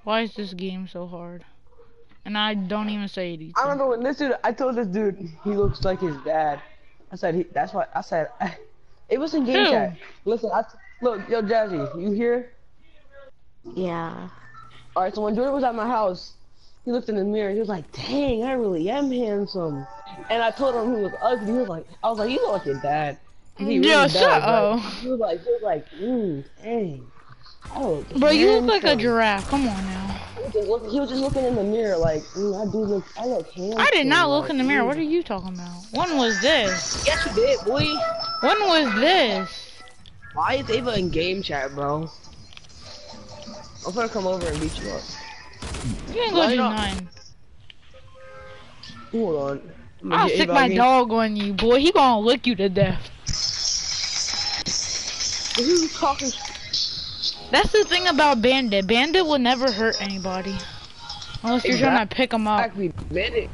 Why is this game so hard? And I don't even say it, Ethan. I remember when this dude, I told this dude he looks like his dad. I said he, that's what I said. it was in game Who? chat. Listen, I look, yo, Jazzy, you here? Yeah. All right, so when Jordan was at my house, he looked in the mirror. He was like, "Dang, I really am handsome." And I told him he was ugly. He was like, "I was like, you look like your dad." And He Yeah, does, shut like- up. He was like, he was like, mm, dang. Oh, Bro, you look like a giraffe. Come on now. He was, just look- he was just looking in the mirror like, mm, I do look, I look handsome. I did not look like, in the mirror. mm. What are you talking about? When was this? Yes, you did, boy. When was this? Why is Ava in game chat, bro? I'm gonna come over and beat you up. You ain't gonna do not? Hold on. I'm I'll stick my again. dog on you, boy. He gonna lick you to death. Who's talking? That's the thing about Bandit. Bandit will never hurt anybody. Unless you're trying to pick him up. Exactly, bandit.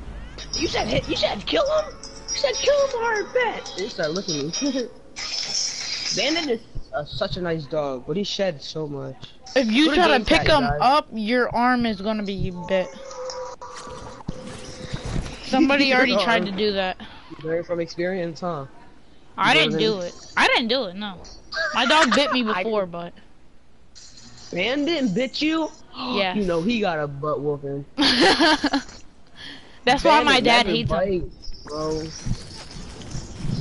You said hit. You said kill him. You said kill him hard, bet. They start looking at me. bandit is uh, such a nice dog, but he sheds so much. If you try to pick him up, your arm is gonna be bit. Somebody already tried to um, do that. Learn from experience, huh? I didn't do it. I didn't do it, no. My dog bit me before, but Bandit bit you? yeah. You know he got a butt whooping. That's why my dad hates him. Bro.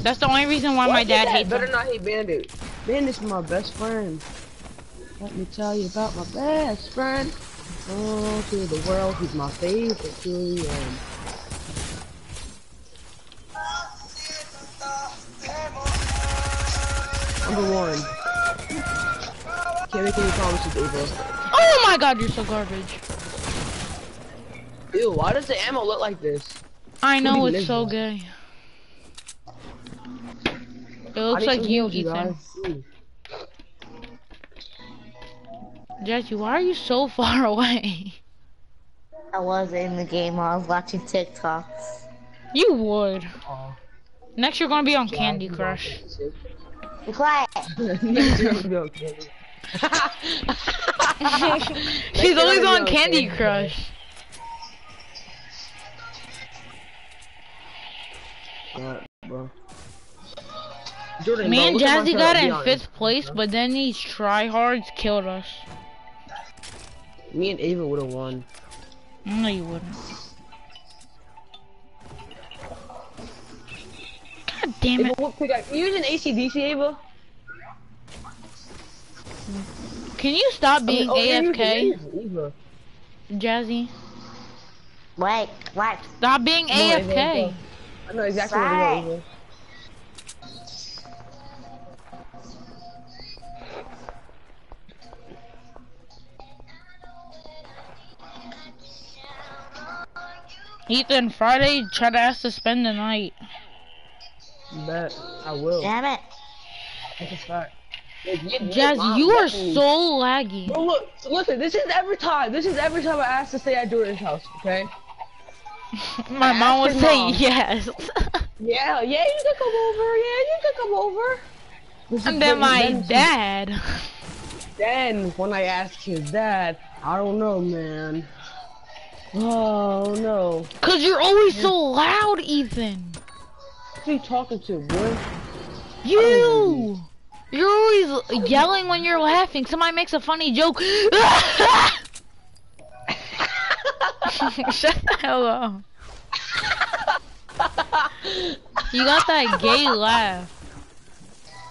That's the only reason why Why my dad hates better him. not hate Bandit. Bandit's my best friend. Let me tell you about my best friend. Oh, to the world, he's my favorite end. Number one. Can't make any promises, Ava. Oh my god, you're so garbage. Ew, why does the ammo look like this? I know Who it's so gay. It looks like you, Ethan. guys. Ooh. Jesse, why are you so far away? I was in the game. I was watching TikToks. You would. Aw. Next, you're gonna be on Candy Crush. Be quiet. Next year will be okay. She's always on Candy Candy Crush. Alright. Jordan, Me and look Jazzy got in fifth place, but then these tryhards killed us. Me and Ava would have won. No, you wouldn't. God damn Ava, it. what pickaxe? You using ACDC, Ava? Can you stop being Oh, you're using AFK, Ava. Jazzy? Wait, what? Stop being No, Ava, AFK. I know exactly what you're doing, Ethan, Friday, try to ask to spend the night. Bet I will. Damn it. That's a fact. Like, you- Mom, you are definitely- so laggy. Bro, look, listen, this is every time. This is every time I ask to stay at Jordan's house, okay? My mom would say mom. yes. Yeah, yeah, you can come over. Yeah, you can come over. This and then my then- dad. Then when I asked his dad, I don't know, man. Oh no. Cause you're always so loud, Ethan. Who you talking to, boy? You. You're always yelling when you're laughing. Somebody makes a funny joke. Shut the hell up. You got that gay laugh.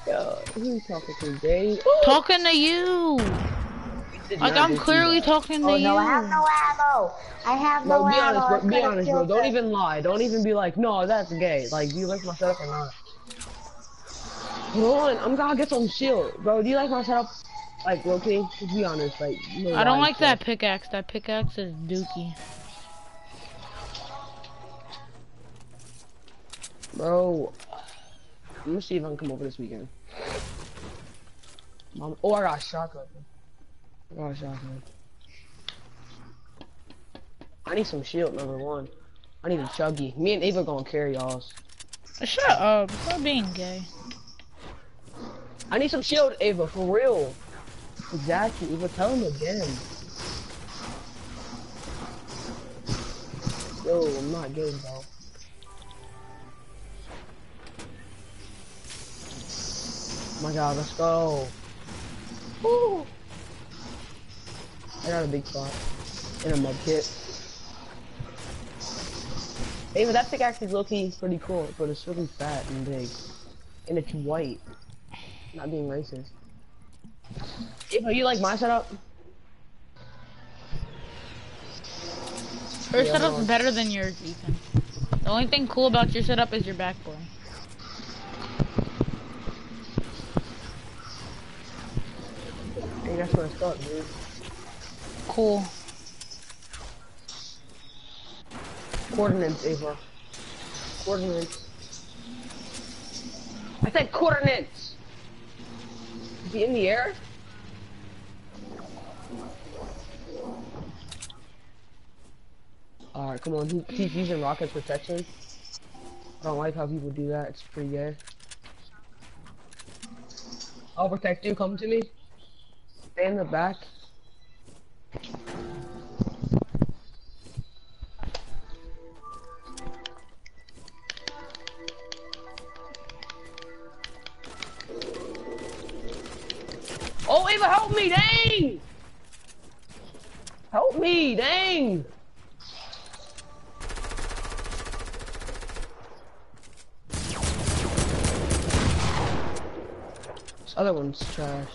Yo, who you talking to, gay? Talking to you. Did Like I'm clearly talking to Oh you. no, I have no ammo. I have no Bro, be ammo. honest, bro. Be honest, bro. Don't her. even lie. Don't even be like, no, that's gay. Like, do you like my setup or not? Hold on, I'm gonna get some shield, bro. Do you like my setup? Like, low key, to be honest, like, no I don't like bro. that pickaxe. That pickaxe is dookie. Bro, I'm gonna see if I can come over this weekend. Mom, oh, I got a shotgun. I got a shotgun. I need some shield, number one. I need a chuggy. Me and Ava gonna carry y'all's. Shut up. Stop being gay. I need some shield, Ava, for real. Exactly, Ava, tell him again. Yo, I'm not gay, bro. Oh my god, let's go. Woo. I got a big spot. In a mud kit. Hey, but that pickaxe is low-key pretty cool, but it's really fat and big. And it's white. Not being racist. Ava, you like my setup? Her Yeah, setup's no. better than yours, Ethan. The only thing cool about your setup is your backboard. Hey, that's messed up, dude. Cool. Coordinates, Ava. Coordinates. I said coordinates! Is he in the air? Alright, come on. He's using rocket protection. I don't like how people do that. It's pretty gay. I'll protect you. Come to me. Stay in the back. Oh, Ava, help me, dang! Help me, dang! This other one's trash.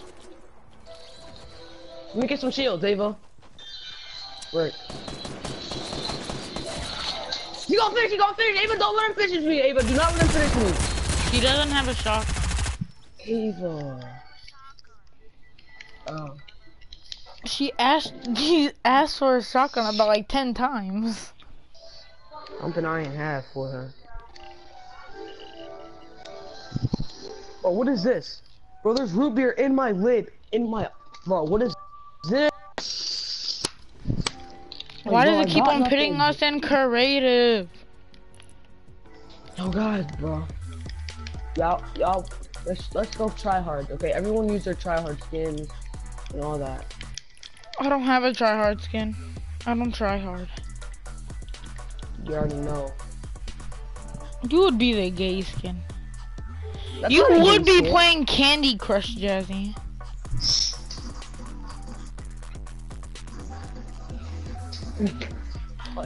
Let me get some shields, Ava. Wait. You gonna finish, you gonna finish! Ava, don't let him finish me! Ava, do not let him finish me! She doesn't have a shot. Ava. Oh. She asked she asked for a shotgun about like ten times. Something I ain't have for her. Oh, what is this? Bro, there's root beer in my lid. In my... Bro, what is this? Why does it keep on putting us in creative? Oh, God, bro. Y'all, y'all, let's, let's go try hard, okay? Everyone use their try hard skins and all that. I don't have a try hard skin. I don't try hard. You already know. You would be the gay skin. That's you would be skin. playing Candy Crush, Jazzy. Oh,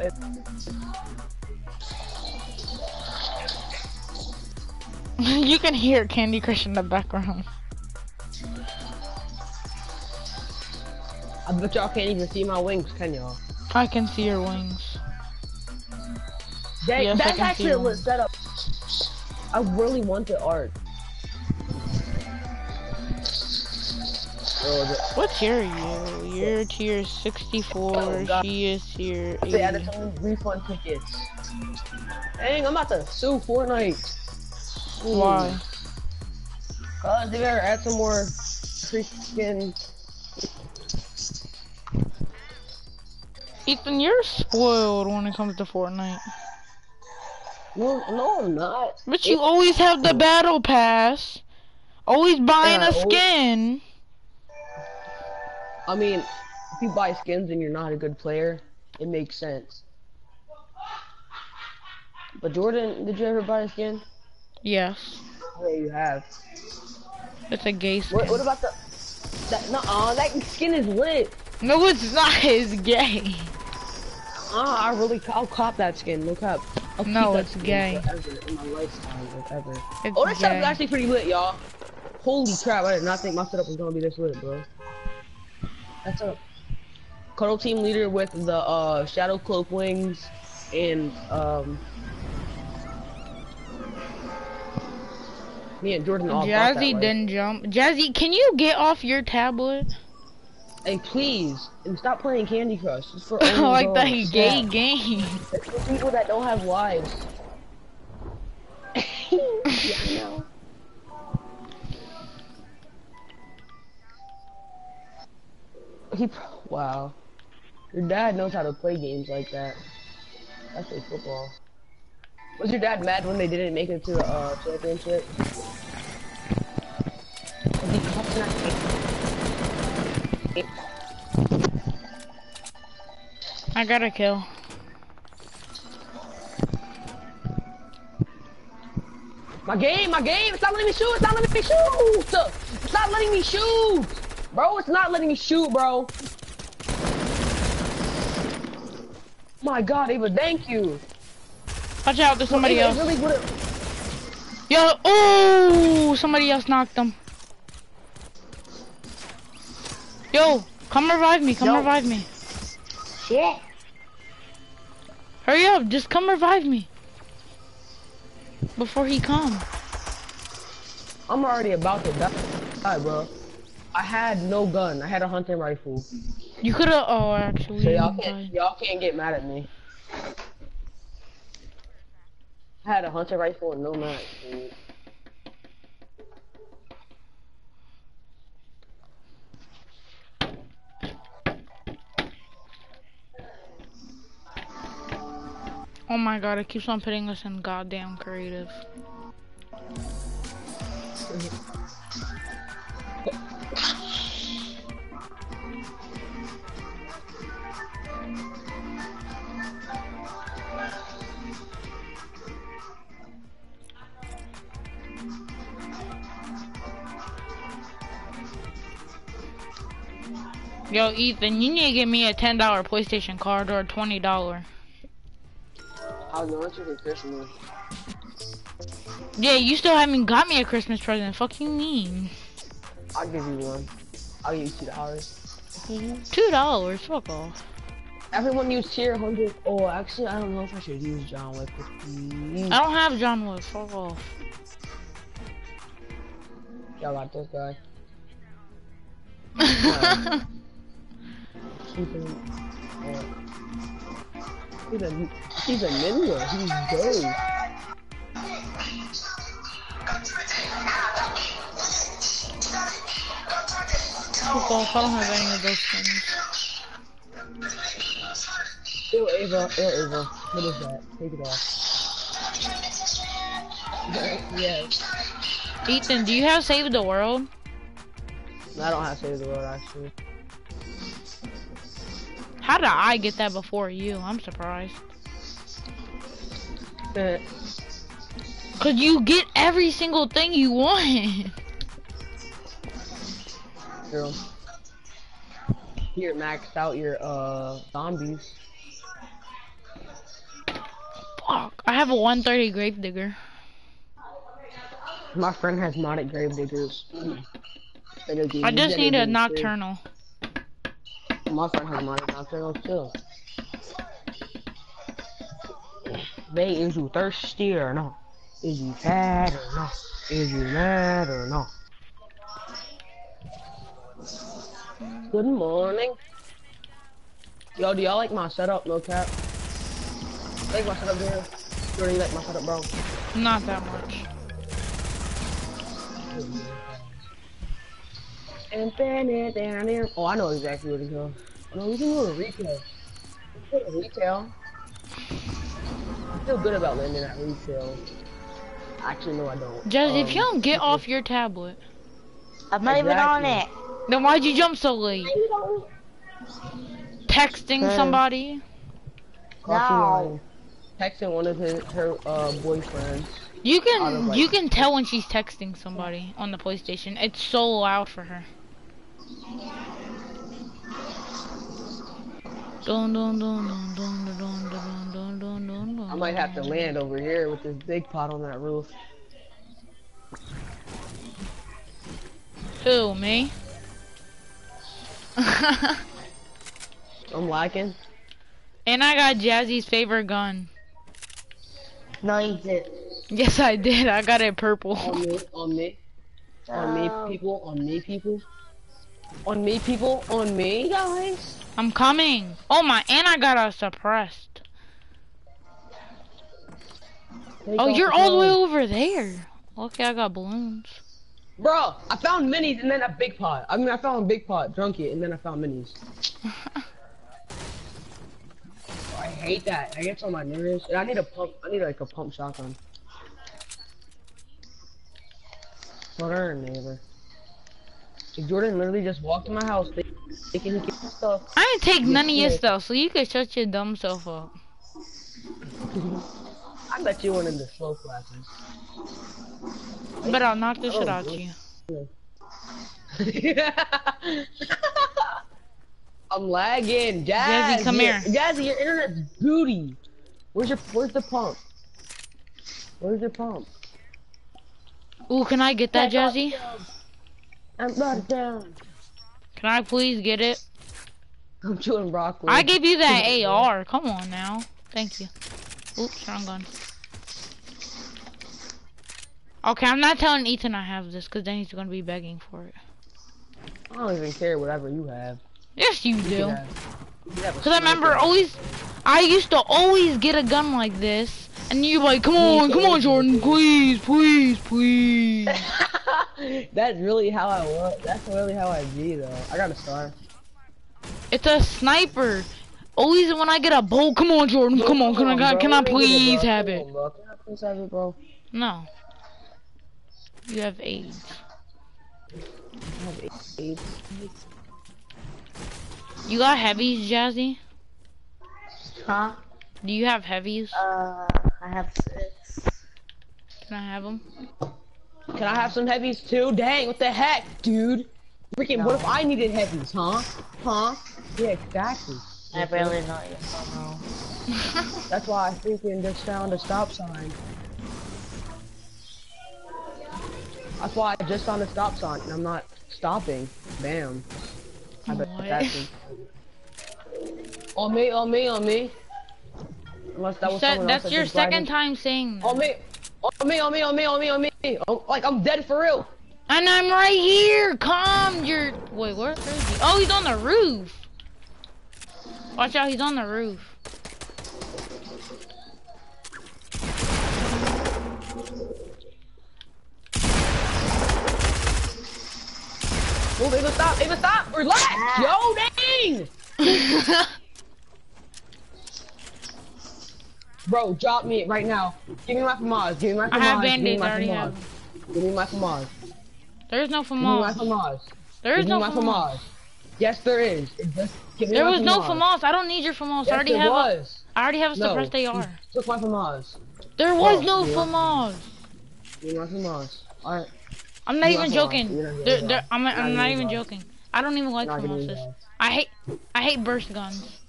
you can hear Candy Crush in the background. I bet y'all can't even see my wings, can y'all? I can see your wings. That, Yes, that's actually a lit setup. I really want the art. What tier are you? You're tier 64. Oh, she is tier they added 80. some refund tickets. Dang, I'm about to sue Fortnite. Hmm. Why? Cause they better add some more freaking. Ethan, you're spoiled when it comes to Fortnite. No, no, I'm not. But you always have the battle pass. Always buying Yeah, a always- skin. I mean, if you buy skins and you're not a good player, it makes sense. But Jordan, did you ever buy a skin? Yes. Yeah, you have. It's a gay skin. What, what about the? That no, uh, that skin is lit. No, it's not. It's gay. Ah, I really, I'll cop that skin. Look up. I'll No, it's gay. Forever in my lifetime, forever. It's Oh, gay. setup's actually pretty lit, y'all. Holy crap! I did not think my setup was gonna be this lit, bro. That's a cuddle team leader with the uh, shadow cloak wings and um. Me and Jordan all Jazzy didn't jump. Jazzy, can you get off your tablet? Hey, please, and stop playing Candy Crush. It's for I only like that gay Yeah. game. It's for people that don't have lives. yeah, I know. He, wow. Your dad knows how to play games like that. I play football. Was your dad mad when they didn't make it to the uh, championship? Was he cussing at you? I got a kill. My game, my game, it's not letting me shoot, it's not letting me shoot! It's not letting me shoot! Bro, it's not letting me shoot, bro. My god, Ava, thank you. Watch out, there's somebody Ava, else. really would've- Yo, oh, somebody else knocked him. Yo, come revive me, come Yo. revive me. Shit. Hurry up, just come revive me. Before he come. I'm already about to die, bro. I had no gun. I had a hunting rifle. You could've, oh, actually. y'all can't, y'all can't get mad at me. I had a hunting rifle and no match, dude. Oh my god, it keeps on putting us in goddamn creative. Yo, Ethan, you need to get me a $10 PlayStation card or a $20. I was going to for Christmas. Yeah, you still haven't got me a Christmas present. Fuck you mean? I'll give you one. I'll give you two dollars. Two dollars. Fuck off. Everyone use tier 100. Oh, actually, I don't know if I should use John Wick. I don't have John Wick. Fuck off. Y'all got this guy. He's a, uh, he's a, he's a ninja. He's off. I don't have any of those things. Ew, Ava. Ew, Ava. What is that? Take it off. yes. Ethan, do you have Save the World? I don't have save the world, actually. How did I get that before you? I'm surprised. Eh, Cause you get every single thing you want. Girl. Here, maxed out your, uh, zombies. Fuck. I have a 130 Gravedigger. My friend has modded grave diggers. I just need a nocturnal. too. My friend has modded nocturnal too. They is you thirsty or not? Is you fat or not? Is you mad or not? Good morning. Yo, do y'all like my setup? No cap. Like my setup? Jordan, you like my setup, bro? Not that much. Oh, I know exactly where to go. No, we can go to retail. Go to retail. I feel good about landing at retail. Actually, no, I don't. Jazz, if Um, you don't get off your tablet, I'm not even on it. then why'd you jump so late? Texting Hey. somebody? Coffee No. Texting one of his, her uh, boyfriends. You Out of, can like- you can tell when she's texting somebody on the PlayStation. It's so loud for her. Dun, dun, dun, dun, dun, dun, dun, dun, dun, dun, dun, dun, I might have to land over here with this big pot on that roof. Who, me? I'm lacking. and I got Jazzy's favorite gun. No, you did. Yes, I did. I got it purple. On me, on me, on me, Oh. people, on me, people. On me, people, on me, guys. I'm coming. Oh my, and I got us suppressed. Take Oh, you're all the way over there. Okay, I got balloons. Bro, I found minis and then a big pot. I mean, I found a big pot, drunk it, and then I found minis. I hate that. I get on my nerves. And I need a pump. I need like a pump shotgun. Brother, neighbor. Jordan literally just walked in my house think- thinking he can stuff. I didn't take none of your stuff, so you can shut your dumb self up. I bet you went into slow classes. But I'll knock the shit Oh, out good. you. I'm lagging. Jazz, Jazzy, come here. Jazzy, your internet's booty. Where's your Where's the pump? Where's your pump? Ooh, can I get that, uh, Jazzy? Um, I'm not down. Can I please get it? I'm chewing broccoli. I gave you that AR. Come on now. Thank you. Oops, wrong gun. Okay, I'm not telling Ethan I have this, because then he's gonna be begging for it. I don't even care whatever you have. Yes, you You do. have- you can have a Because I remember always, I used to always get a gun like this, and you're like, come on, come on, Jordan, please, please, please. That's really how I was. That's really how I be though. I got a star. It's a sniper. Always when I get a bow, come on, Jordan, come on, can I, can I Let me get please have Come it? on, bro. Can I please have it, bro? No. You have AIDS. Eight- eight. You got heavies, Jazzy? Huh? Do you have heavies? Uh, I have six. Can I have them? Can I have some heavies too? Dang, what the heck, dude? Freaking, what if I needed heavies, huh? Huh? Yeah, exactly. I barely know you, so no. That's why I freaking just found a stop sign. That's why I just found a stop sign and I'm not stopping. Bam. I bet that's it. On me, on me, on me. Unless that was That- someone else that's your second time saying that. On me, on me, on me, on me, on me, on me. Oh, like I'm dead for real. And I'm right here. Come, you're. Wait, where, where is he? Oh, he's on the roof. Watch out, he's on the roof. Move, Ava, stop, Ava, stop. Relax. Ah. Yo, dang. Bro, drop me right now. Give me my FAMAS. Give me my FAMAS. I have band-aids. I already FAMAS. have. Give me my FAMAS. There's no FAMAS. Give me my FAMAS. FAMAS. There is no my FAMAS. FAMAS. Yes, there is. Just, give me There my was no FAMAS. FAMAS. I don't need your FAMAS. I already there have. A, was. I already have a suppressed you AR. Took my FAMAS. There was Oh, no. FAMAS. Give me my FAMAS. Alright. I'm not even joking. lying. You're not There, there. I'm, I'm not even joking. I don't even like You're not getting FAMASs. involved. I hate, I hate burst guns.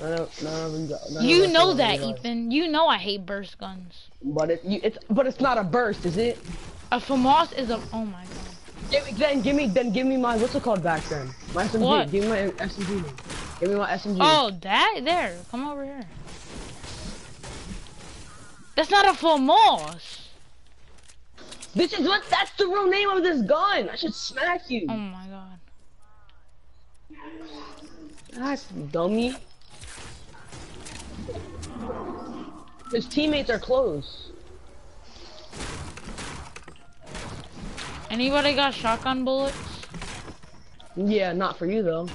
None of, none of them go- none You know that, Ethan. You know I hate burst guns. But it, you, it's, but it's not a burst, is it? A FAMAS is a. Oh my god. Give me, then give me, then give me my, what's it called back then? My SMG. What? Give me my SMG. Give me my SMG. Oh, that there. Come over here. That's not a FAMAS. This is what, that's the real name of this gun. I should smack you. Oh my god. That's dummy. His teammates are close. Anybody got shotgun bullets? Yeah, not for you though.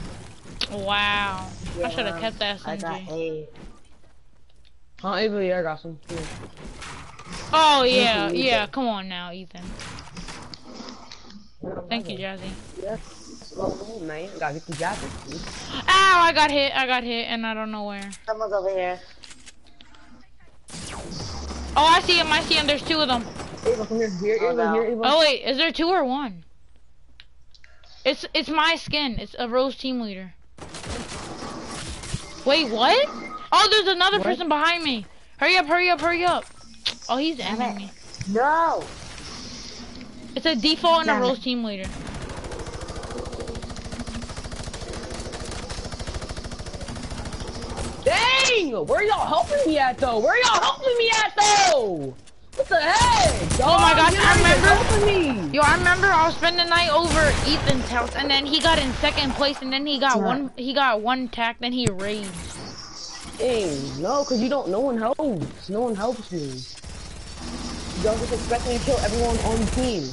Wow. I should have Yeah, kept that I got SMG. eight. Huh, Ava, yeah, I got some. Here. Oh yeah, yeah. Ethan. Come on now, Ethan. Thank you, Jazzy. Yes. Oh, man, gotta get the jacket. dude. Ow! I got hit. I got hit, and I don't know where. Someone's over here. Oh, I see him. I see him. There's two of them. Ava, come here. Here, Oh, Ava, no. here, Ava. Oh wait, is there two or one? It's it's my skin. It's a Rose team leader. Wait, what? Oh, there's another What? person behind me. Hurry up! Hurry up! Hurry up! Oh, he's Damn ending me. No! It's a default and a Damn Rose team leader. Where y'all helping me at though? Where y'all helping me at though? What the heck? Dog? Oh my gosh, You're I remember- helping me. Yo, I remember I was spending the night over Ethan's house, and then he got in second place, and then he got Right. one. He got one tack, then he raged. Dang, no, cause you don't. No one helps. No one helps me. Y'all just expect me to kill everyone on the team.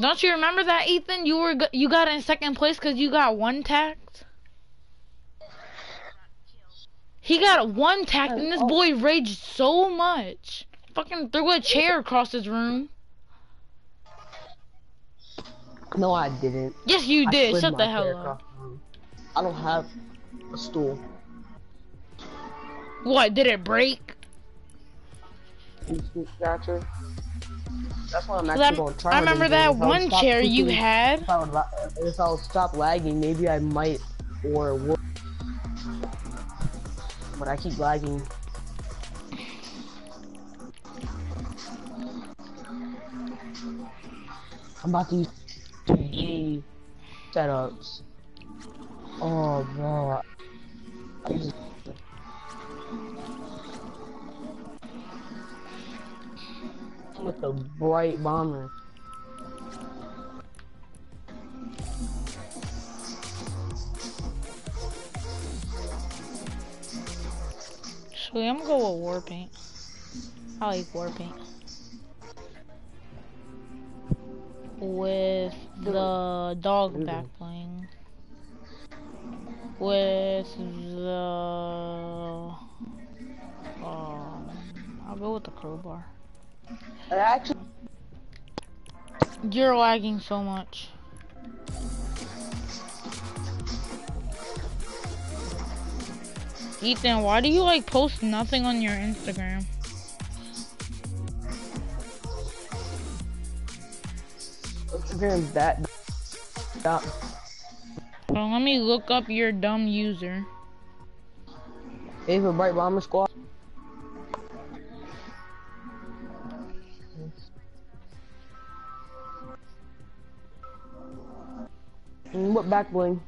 Don't you remember that, Ethan? You were you got in second place because you got one tacked. He got one tacked, and this Oh. boy raged so much. Fucking threw a chair across his room. No, I didn't. Yes, you I did. Shut the hell up. I don't have a stool. What? Did it break? Stool scratcher. That's why I'm actually I, gonna try. I remember that one chair you had. If I would, if I would stop lagging, maybe I might or would. But I keep lagging. I'm about to use three setups. Oh bro. With the Brite Bomber. So I'm gonna go with war paint. I like war paint. With the dog Ooh. With the um, I'll go with the crowbar. Actually You're lagging so much. Ethan, why do you like post nothing on your Instagram? Instagram that. Stop. Well, let me look up your dumb user. Ava Bright Bomber Squad. Mm, what back bling?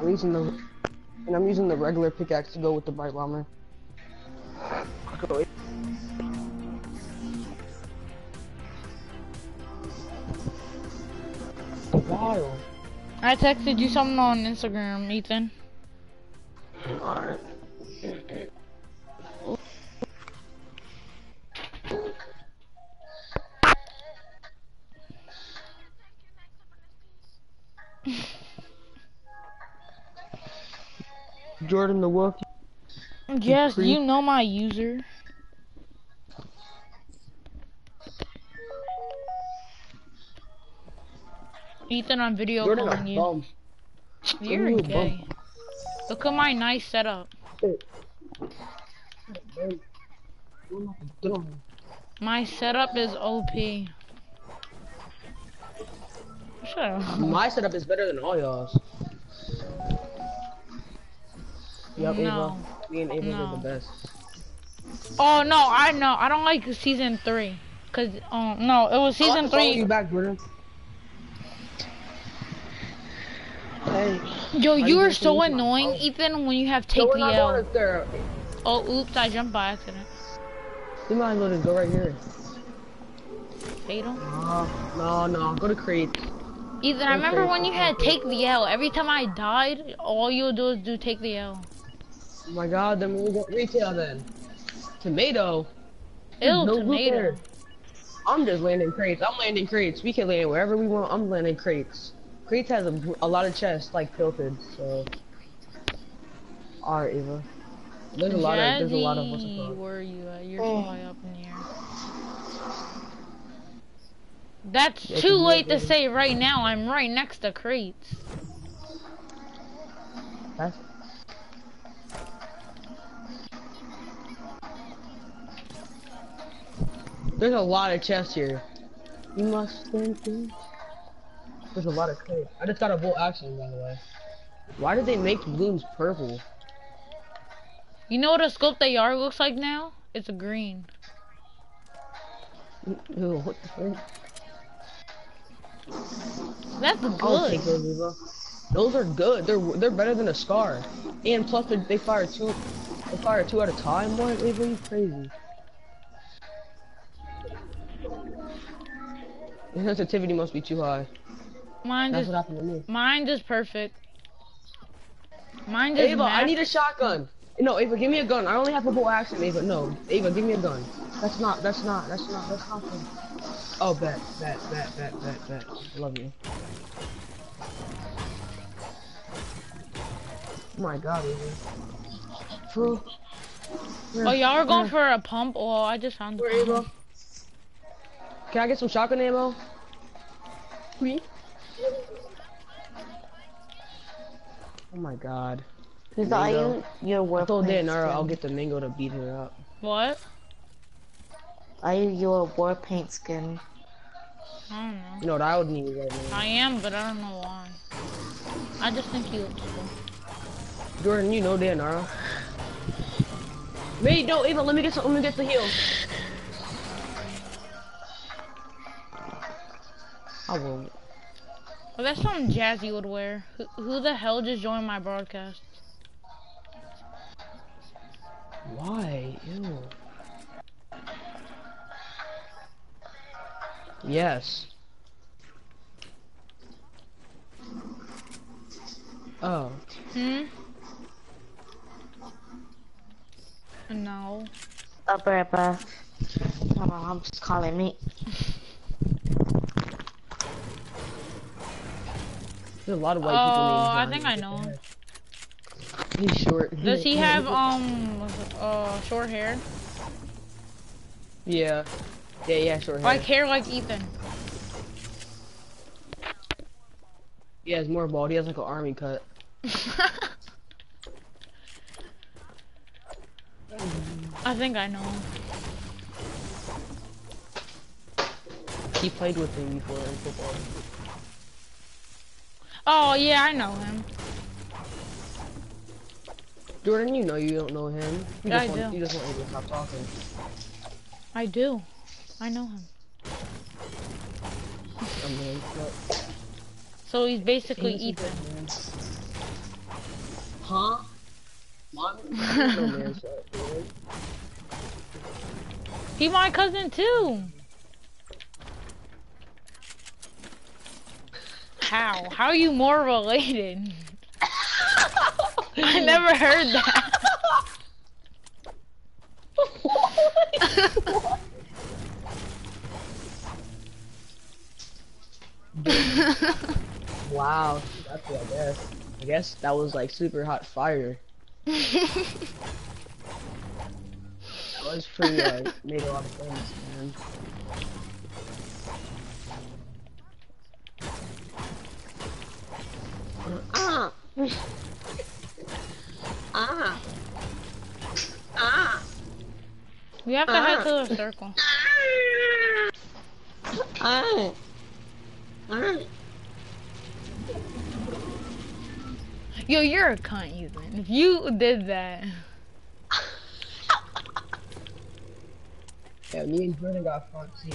I'm using the and I'm using the regular pickaxe to go with the Brite Bomber. Go- Wild. I texted you something on Instagram, Ethan. Alright. Jordan the Wolf. Yes, creep. you know my user. Ethan, I'm video Jordan calling you. bum. You're you gay. Look at my nice setup. My setup is OP. Shut. My setup is better than all y'all's. Yup, No. Ava. Me and Ava No. are the best. Oh no, I know. I don't like season three. Cause um no, it was season I'll three. You back, Jordan. Hey. Yo, you you are so use my annoying. Ethan, when you have So take we're the not L. going. Oh, oops, I jumped by accident. You might as well just go right here. Fatal. No, no, no. Go to crates. Ethan, I remember when you had take the L. Every time I died, all you'll do is do take the L. Oh my god, then we'll go retail then. Tomato. Ew, No loot tomato. I'm just landing crates. I'm landing crates. We can land wherever we want. I'm landing crates. Crates has a, a lot of chests, like tilted, so. Alright, Ava. There's a lot of, there's a lot of what's it Jazzy, called? where are you at? You're Oh. high up in the air. That's Yeah, too 'cause late to say right now. I'm right next to crates. That's, There's a lot of chests here. You must think this. There's a lot of crates. I just got a bolt action, by the way. Why did they make balloons purple? You know what a scope they are looks like now? It's a green. Ew, what the frick? That's good. those, Eva. Those are good. They're they're better than a scar. And plus, they, they fire two. They fire two at a time. What? Eva, you crazy? Your sensitivity must be too high. Mine That's just, what happened to me. mine just perfect. Mine just. Ava, I need a shotgun. No, Ava, give me a gun. I only have a bolt action, Ava. No, Ava, give me a gun. That's not. That's not. That's not. That's not. Fun. Oh, bet, bet, bet, bet, bet, bet. Love you. Oh my God, Ava. Oh, y'all are going for a pump? Oh, I just found the pump. Can I get some shotgun ammo? Please. Oh my God. Who's are Mango. you? Your I war told paint I'll get the mango to beat her up. What? Are you your war paint skin? I don't know. You know what I would need right now? I am, but I don't know why. I just think you looks cool. Jordan, you know Dayanara. Wait, no, Ava, let me get some, let me get the heal. I won't. Well, that's something Jazzy would wear. Who, who the hell just joined my broadcast? Why? Ew. Yes. Oh. Hmm? No. Up right back. My mom's calling me. There's a lot of white Oh, people named I think I know him. He's short. Does he have, um, uh, short hair? Yeah. Yeah, yeah, short hair. Like hair like Ethan? He has more bald. He has like an army cut. I think I know him. He played with him before in football. Oh, yeah, I know him. Jordan, you know you don't know him. You Yeah, just I want, do. You just want me to stop talking. I do. I know him. I'm man. But, So he's basically Ethan. Huh? What? no man shut, man. He my cousin too. How? How are you more related? I never heard that. Wow, that's what I guess. I guess that was like super hot fire. That was pretty like made a lot of sense, man. Ah. ah. Ah. we have to head to the circle. Ah. Ah. Yo, you're a cunt, Ethan. If you did that. Yeah, me and Jordan got front seat.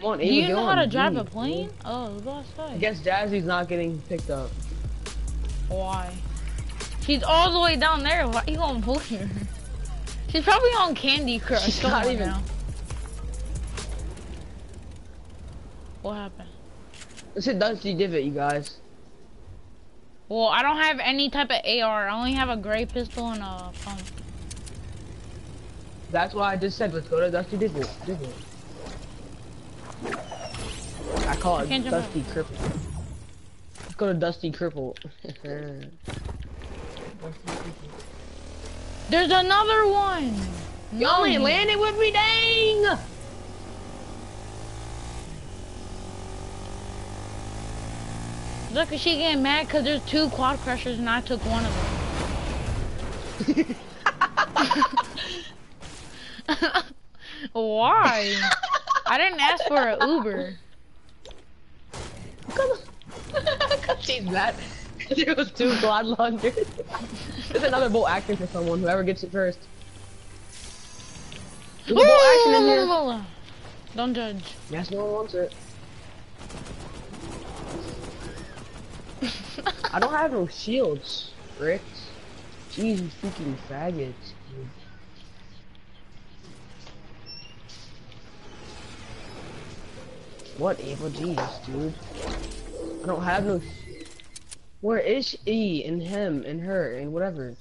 Come on, Do you know how to drive a plane? Oh, lost I guess Jazzy's not getting picked up. Why? She's all the way down there. Why you gonna push her? She's probably on Candy Crush. She's Come not even- now. What happened? Let's hit Dusty Divot, you guys. Well, I don't have any type of AR. I only have a gray pistol and a pump. That's why I just said let's go to Dusty Divot. Divot. I call it Dusty Cripple. Let's go to Dusty Cripple. There's another one. Y'all ain't hmm. landing with me, dang! Look, she getting mad because there's two Quadcrashers and I took one of them. Why? I didn't ask for an Uber. Cause she's mad. there was two quad launchers. There's another bolt action for someone, whoever gets it first. There's a bolt action in here. Don't judge. Yes, no one wants it. I don't have no shields, Rick. Jeez, you freaking faggots. dude. What evil Jeez, dude? I don't have no. Where is E and him and her and whatever?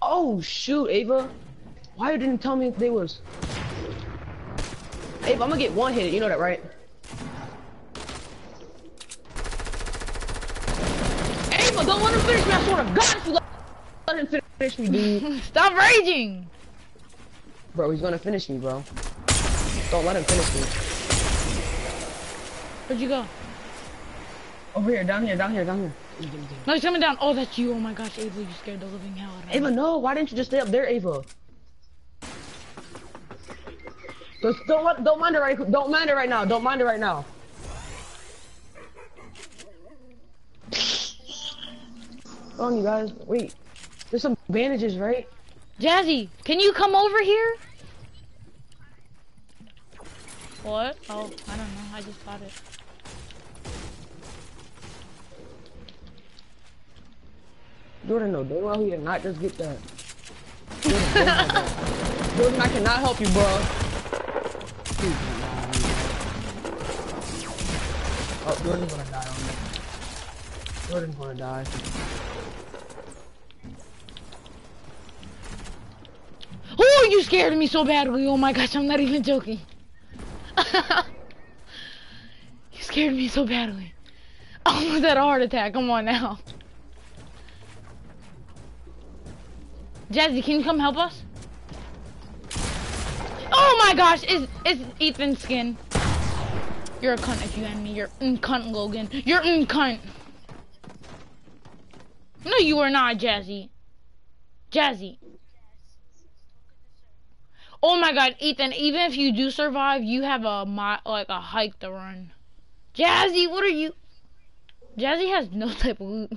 Oh shoot, Ava! Why you didn't tell me if they was? Ava, I'm gonna get one hit. You know that, right? Ava, don't let him finish me. I swear to God, if you let, let him finish me, dude. Stop raging! bro, he's gonna finish me, bro. Don't let him finish me. Where'd you go? Over here, down here, down here, down here. No, he's coming down. Oh, that's you. Oh my gosh, Ava, you scared the living hell out of me. Ava, no, why didn't you just stay up there, Ava? Just don't don't mind it right don't mind it right now. Don't mind it right now. Hold on, you guys. Wait. There's some bandages, right? Jazzy, can you come over here? What? Oh, I don't know. I just got it. Jordan, no, damn well he did not just get that. Jordan, that. Jordan, I cannot help you, bro. Please, don't to. Oh, Jordan's gonna die on me. Jordan's gonna die. Oh, you scared me so badly. Oh my gosh, I'm not even joking. you scared me so badly. I almost had a heart attack. Come on now. Jazzy, can you come help us? Oh my gosh, it's, it's Ethan's skin. You're a cunt if you end me. You're mm cunt, Logan. You're mm cunt. No, you are not, Jazzy. Jazzy. Oh my god, Ethan, even if you do survive, you have a like a hike to run. Jazzy, what are you? Jazzy has no type of loot.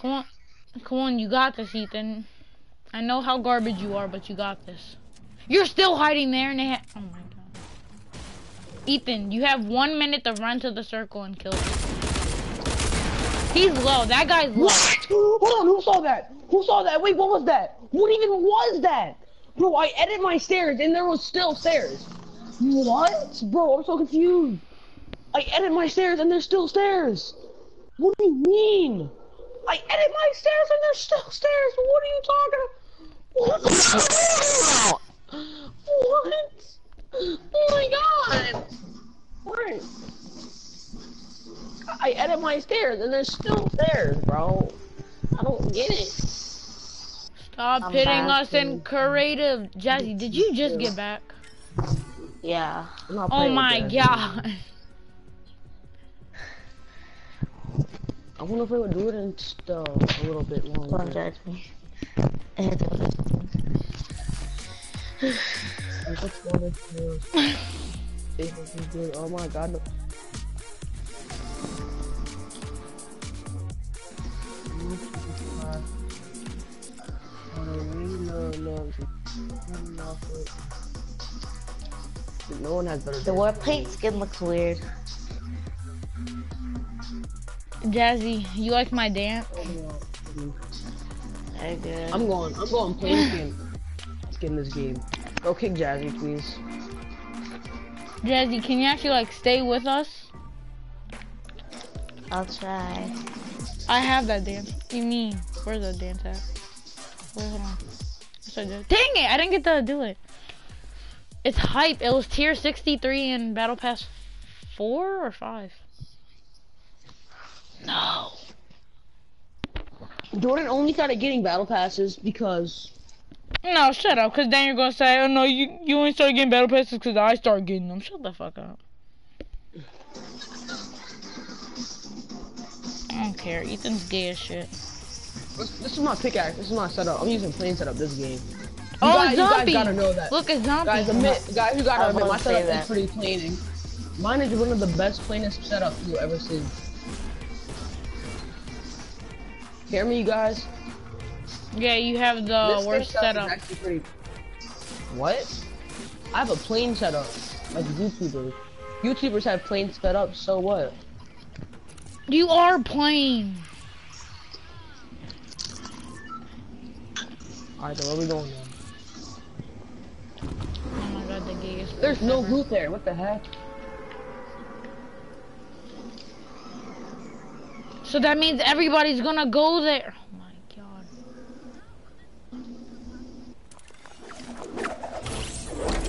Come on. Come on, you got this, Ethan. I know how garbage you are, but you got this. You're still hiding there and they ha- Oh my god. Ethan, you have one minute to run to the circle and kill him. He's low. That guy's low. What? Hold on, who saw that? Who saw that? Wait, what was that? What even was that? Bro, I edited my stairs and there was still stairs. What? Bro, I'm so confused. I edit my stairs and there's still stairs. What do you mean? I edit my stairs and there's still stairs. What are you talking What? what? Oh my god. What? I edit my stairs and there's still stairs, bro. I don't get it. Stop I'm pitting back, us in creative. Jazzy, did you just get back? Yeah. I'm not Oh my that. god. I want would do it in still a little bit longer. Don't judge me. I had to I just want to It good. Oh my god. No. No one has better The war paint skin looks weird. Jazzy, you like my dance? Very. I'm going. I'm going plain skin. Skin this game. Go kick Jazzy, please. Jazzy, can you actually like stay with us? I'll try. I have that dance. You mean? Where's that dance at? Wait, hold on. Yes, I did. Dang it! I didn't get to do it. It's hype. It was tier 63 in Battle Pass 4 or 5. No. Jordan only started getting battle passes because No, shut up, because then you're going to say, oh no, you, you only started getting Battle Passes because I started getting them. Shut the fuck up. I don't care. Ethan's gay as shit. this, this is my pickaxe. This is my setup. I'm using plain setup this game. You oh, guys, you guys gotta know that. Look at zombie. Guys, admit, guys, you gotta I admit, my setup that. is pretty plain. Mine is one of the best plainest setups you've ever see. Hear me, you guys? Yeah, you have the This worst thing setup. pretty. What? I have a plane setup, like YouTubers. YouTubers have planes set up, so what? You are playing. Alright, then where we going now? Oh my god, the gayest. There's no ever. loot there, what the heck? So that means everybody's gonna go there. Oh my god.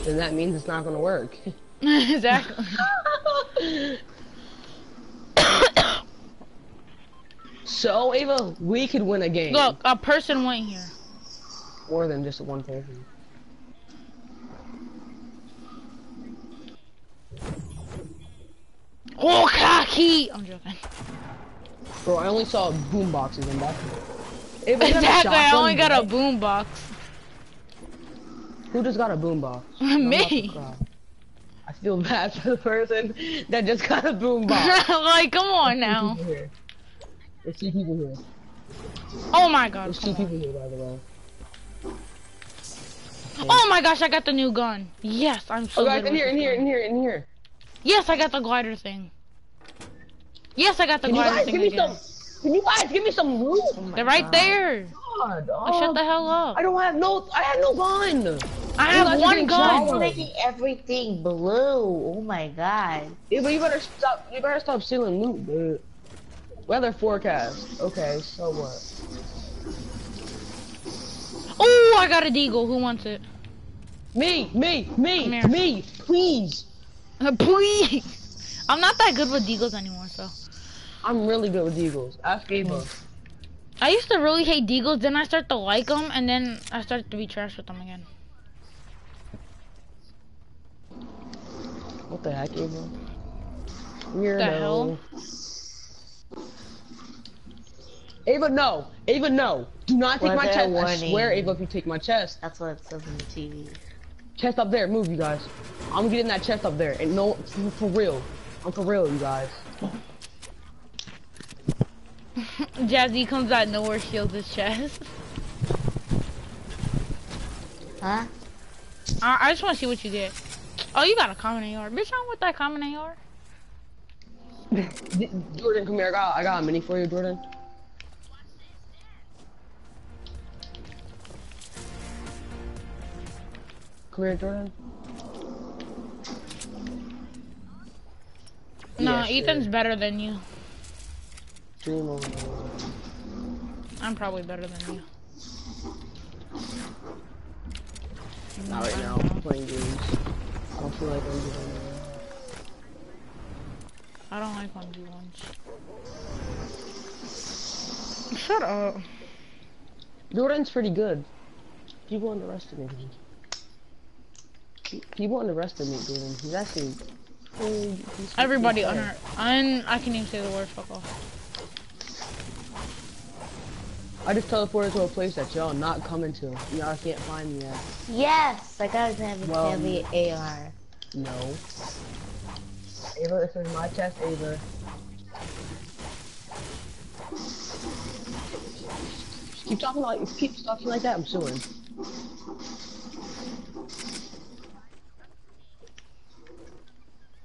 Then that means it's not gonna work. exactly. so, Ava, we could win a game. Look, a person went here. More than just one person. Oh, cocky! I'm joking. Bro, I only saw boom boxes in that's it. Ava, you got Exactly, I only got a boom box. Who just got a boom box? Me. I feel bad for the person that just got a boom box. like, come on now. There's two people here. Oh my god. There's two on. people here, by the way. Oh my gosh, I got the new gun. Yes, I'm so Oh, guys, in here, in here, in here, in here. Yes, I got the glider thing. Yes, I got the Can you glider guys thing give me again. some? Can you guys give me some loot? Oh They're right oh God. there. God, Oh, shut the oh. hell up. I don't have no. I had no gun. I You have guys one getting gun. showered. I'm making everything blue. Oh my god. Yeah, but you better stop. You better stop stealing loot, dude. Weather forecast. Okay, so what? Oh, I got a deagle. Who wants it? Me, me, Come me, me, please. Please. I'm not that good with deagles anymore, so. I'm really good with eagles. Ask Ava. I used to really hate deagles, then I start to like them, and then I started to be trash with them again. What the heck, Ava? Weirdo. hell? Ava, no. Ava, no. Do not take my Weather chest. I swear, Ava, if you take my chest. That's what it says on the TV. Chest up there. Move, you guys. I'm getting that chest up there. And no, for, for real. I'm for real, you guys. Jazzy comes out nowhere, shields his chest. Huh? I, I just want to see what you get. Oh, you got a common AR. Bitch, I don't want that common AR. Jordan, come here. I got, I got a mini for you, Jordan. Come here, Jordan. No, Yeah, sure. Ethan's better than you. Dream on. I'm probably better than you. Not right now. I'm playing games. I don't feel like I'm doing it. I don't like 1v1s. Shut up. Jordan's pretty good. People underestimate him. Pe- People underestimate Jordan. He's actually. decent Everybody under. And I can even say the word fuck off. I just teleported to a place that y'all not coming to. Y'all can't find me at. Yes, I got heavy Well, heavy AR. No. Ava, this is my chest, Ava. Keep talking like keep talking like that. I'm suing.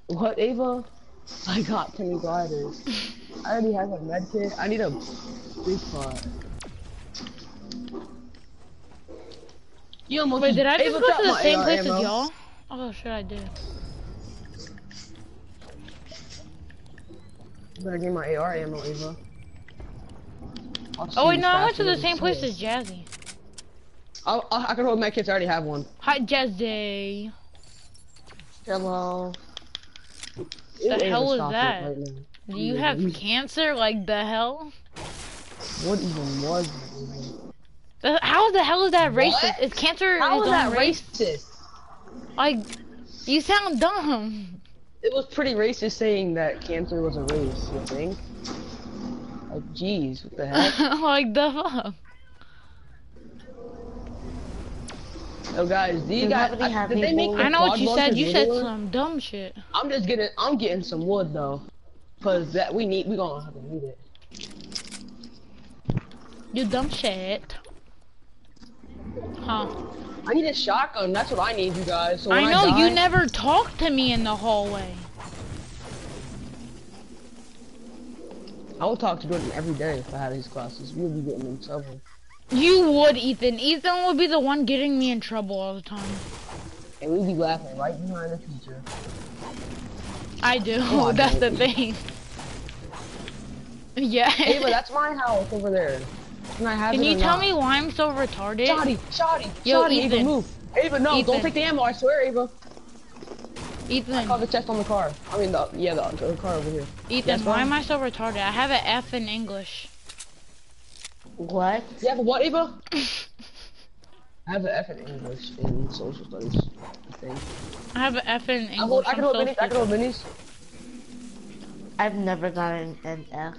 What, Ava? I got 10 gliders. I already have a med kit. I need a big pot. You almost Wait, did I just go to the same AR place as y'all? Oh shit, I did. Better get my AR ammo, Ava. I'll Oh wait, no, I went to the same place as Jazzy. I'll, I'll, I can hold my kids. I already have one. Hi, Jazzy. Hello. The Ava, hell is that? right. Do you have cancer? Like the hell? What even was that? Ava? The- How the hell is that racist? Is cancer How its is that own racist? Like, you sound dumb. It was pretty racist saying that cancer was a race. You think? Like, jeez, what the heck? like the fuck. Oh, guys, these Does guys. nobody I, did they make I know what you said. You said littler? some dumb shit. I'm just getting. I'm getting some wood though, cause that we need. We gonna have to need it. You dumb shit. Huh. I need a shotgun. That's what I need, you guys. So I know you die- never talk to me in the hallway. I would talk to Jordan every day if I had his classes. We would be getting in trouble. You would, Ethan. Ethan would be the one getting me in trouble all the time. And we'd be laughing right behind the teacher. I do. Oh, I That's the thing. Yeah. Hey, but that's my house over there. Can I have Can it you or tell not? me why I'm so retarded? Shoddy, Shoddy, Yo, Shoddy, Ava, Ethan. move. Ava, no, Ethan. don't take the ammo, I swear, Ava. Ethan, I Call the chest on the car. I mean, the, yeah, the, the car over here. Ethan, Yes, why ma'am? am I so retarded? I have an F in English. What? You have a what, Ava? I have an F in English in social studies, I think. I have an F in English. I, hold, I can hold minis, I can hold minis. I've never gotten an F.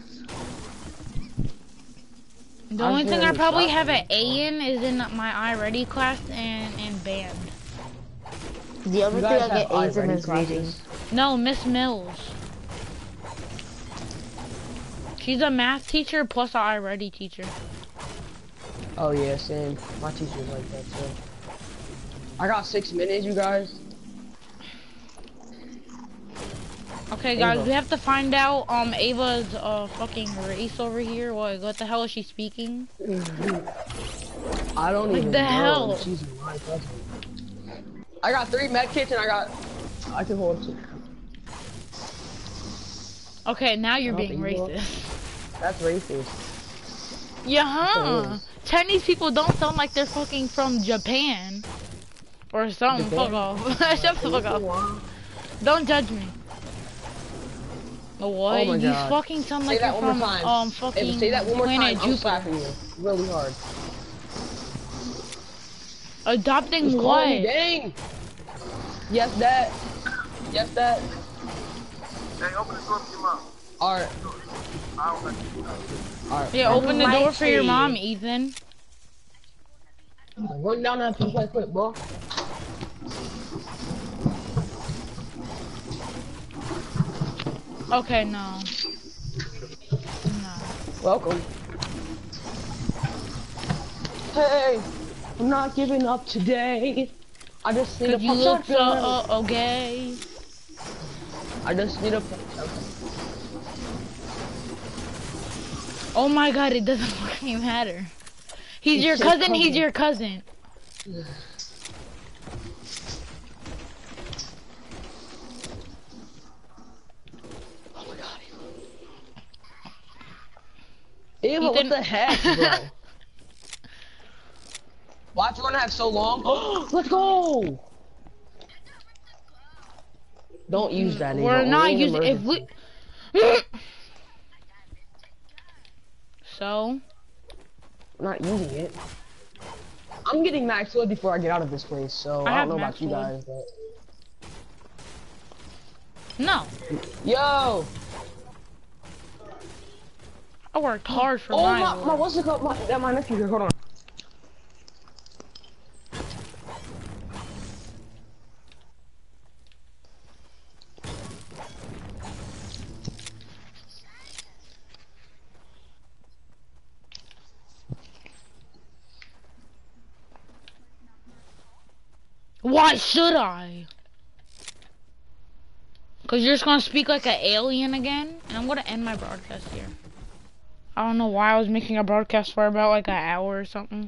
The I'm only thing I probably have shotgun. an A in is in my i-Ready class and in band. The only thing I get have A's in is reading. classes? No, Miss Mills. She's a math teacher plus a i-Ready teacher. Oh yeah, same. My teacher's like that too. I got six minutes, you guys. Okay, guys, Ava. we have to find out um Ava's uh fucking race over here. What what the hell is she speaking? I don't What even the know. hell? She's my cousin. I got three med kits and I got. I can hold two. Okay, now you're being think you racist. That's racist. Yeah, huh? Chinese people don't sound like they're fucking from Japan. Or something. Japan? Fuck off. Shut the fuck up. Don't judge me. What? Oh my you God. fucking sound Say like that you're one from more time. um Ava, fucking say that one more time. planet I'm Jupiter. slapping you really hard. Adopting Just call what? me, dang. Yes, that. Yes, that. Hey, open the door for your mom. All right. I don't like you. All right. Yeah, open the door for your mom, Ethan. Run down that piece right quick, bro. Okay, no. No. Welcome. Hey, I'm not giving up today. I just need a you look so uh, okay. I just need a. Oh my god, it doesn't fucking matter. He's He's your your cousin, he's your cousin. Oh my god. Ava, what the heck, bro? Why'd you wanna have so long? Let's go! Don't use that. Anymore. We're Ava, not only using if we. So I'm not using it. I'm getting max wood before I get out of this place, so I I, don't know about you guys, but no. yo, I worked hard for oh my, my, my what's it called? My, that my nephew here. Hold on. Why should I? Cause you're just gonna speak like an alien again, and I'm gonna end my broadcast here. I don't know why I was making a broadcast for about like an hour or something.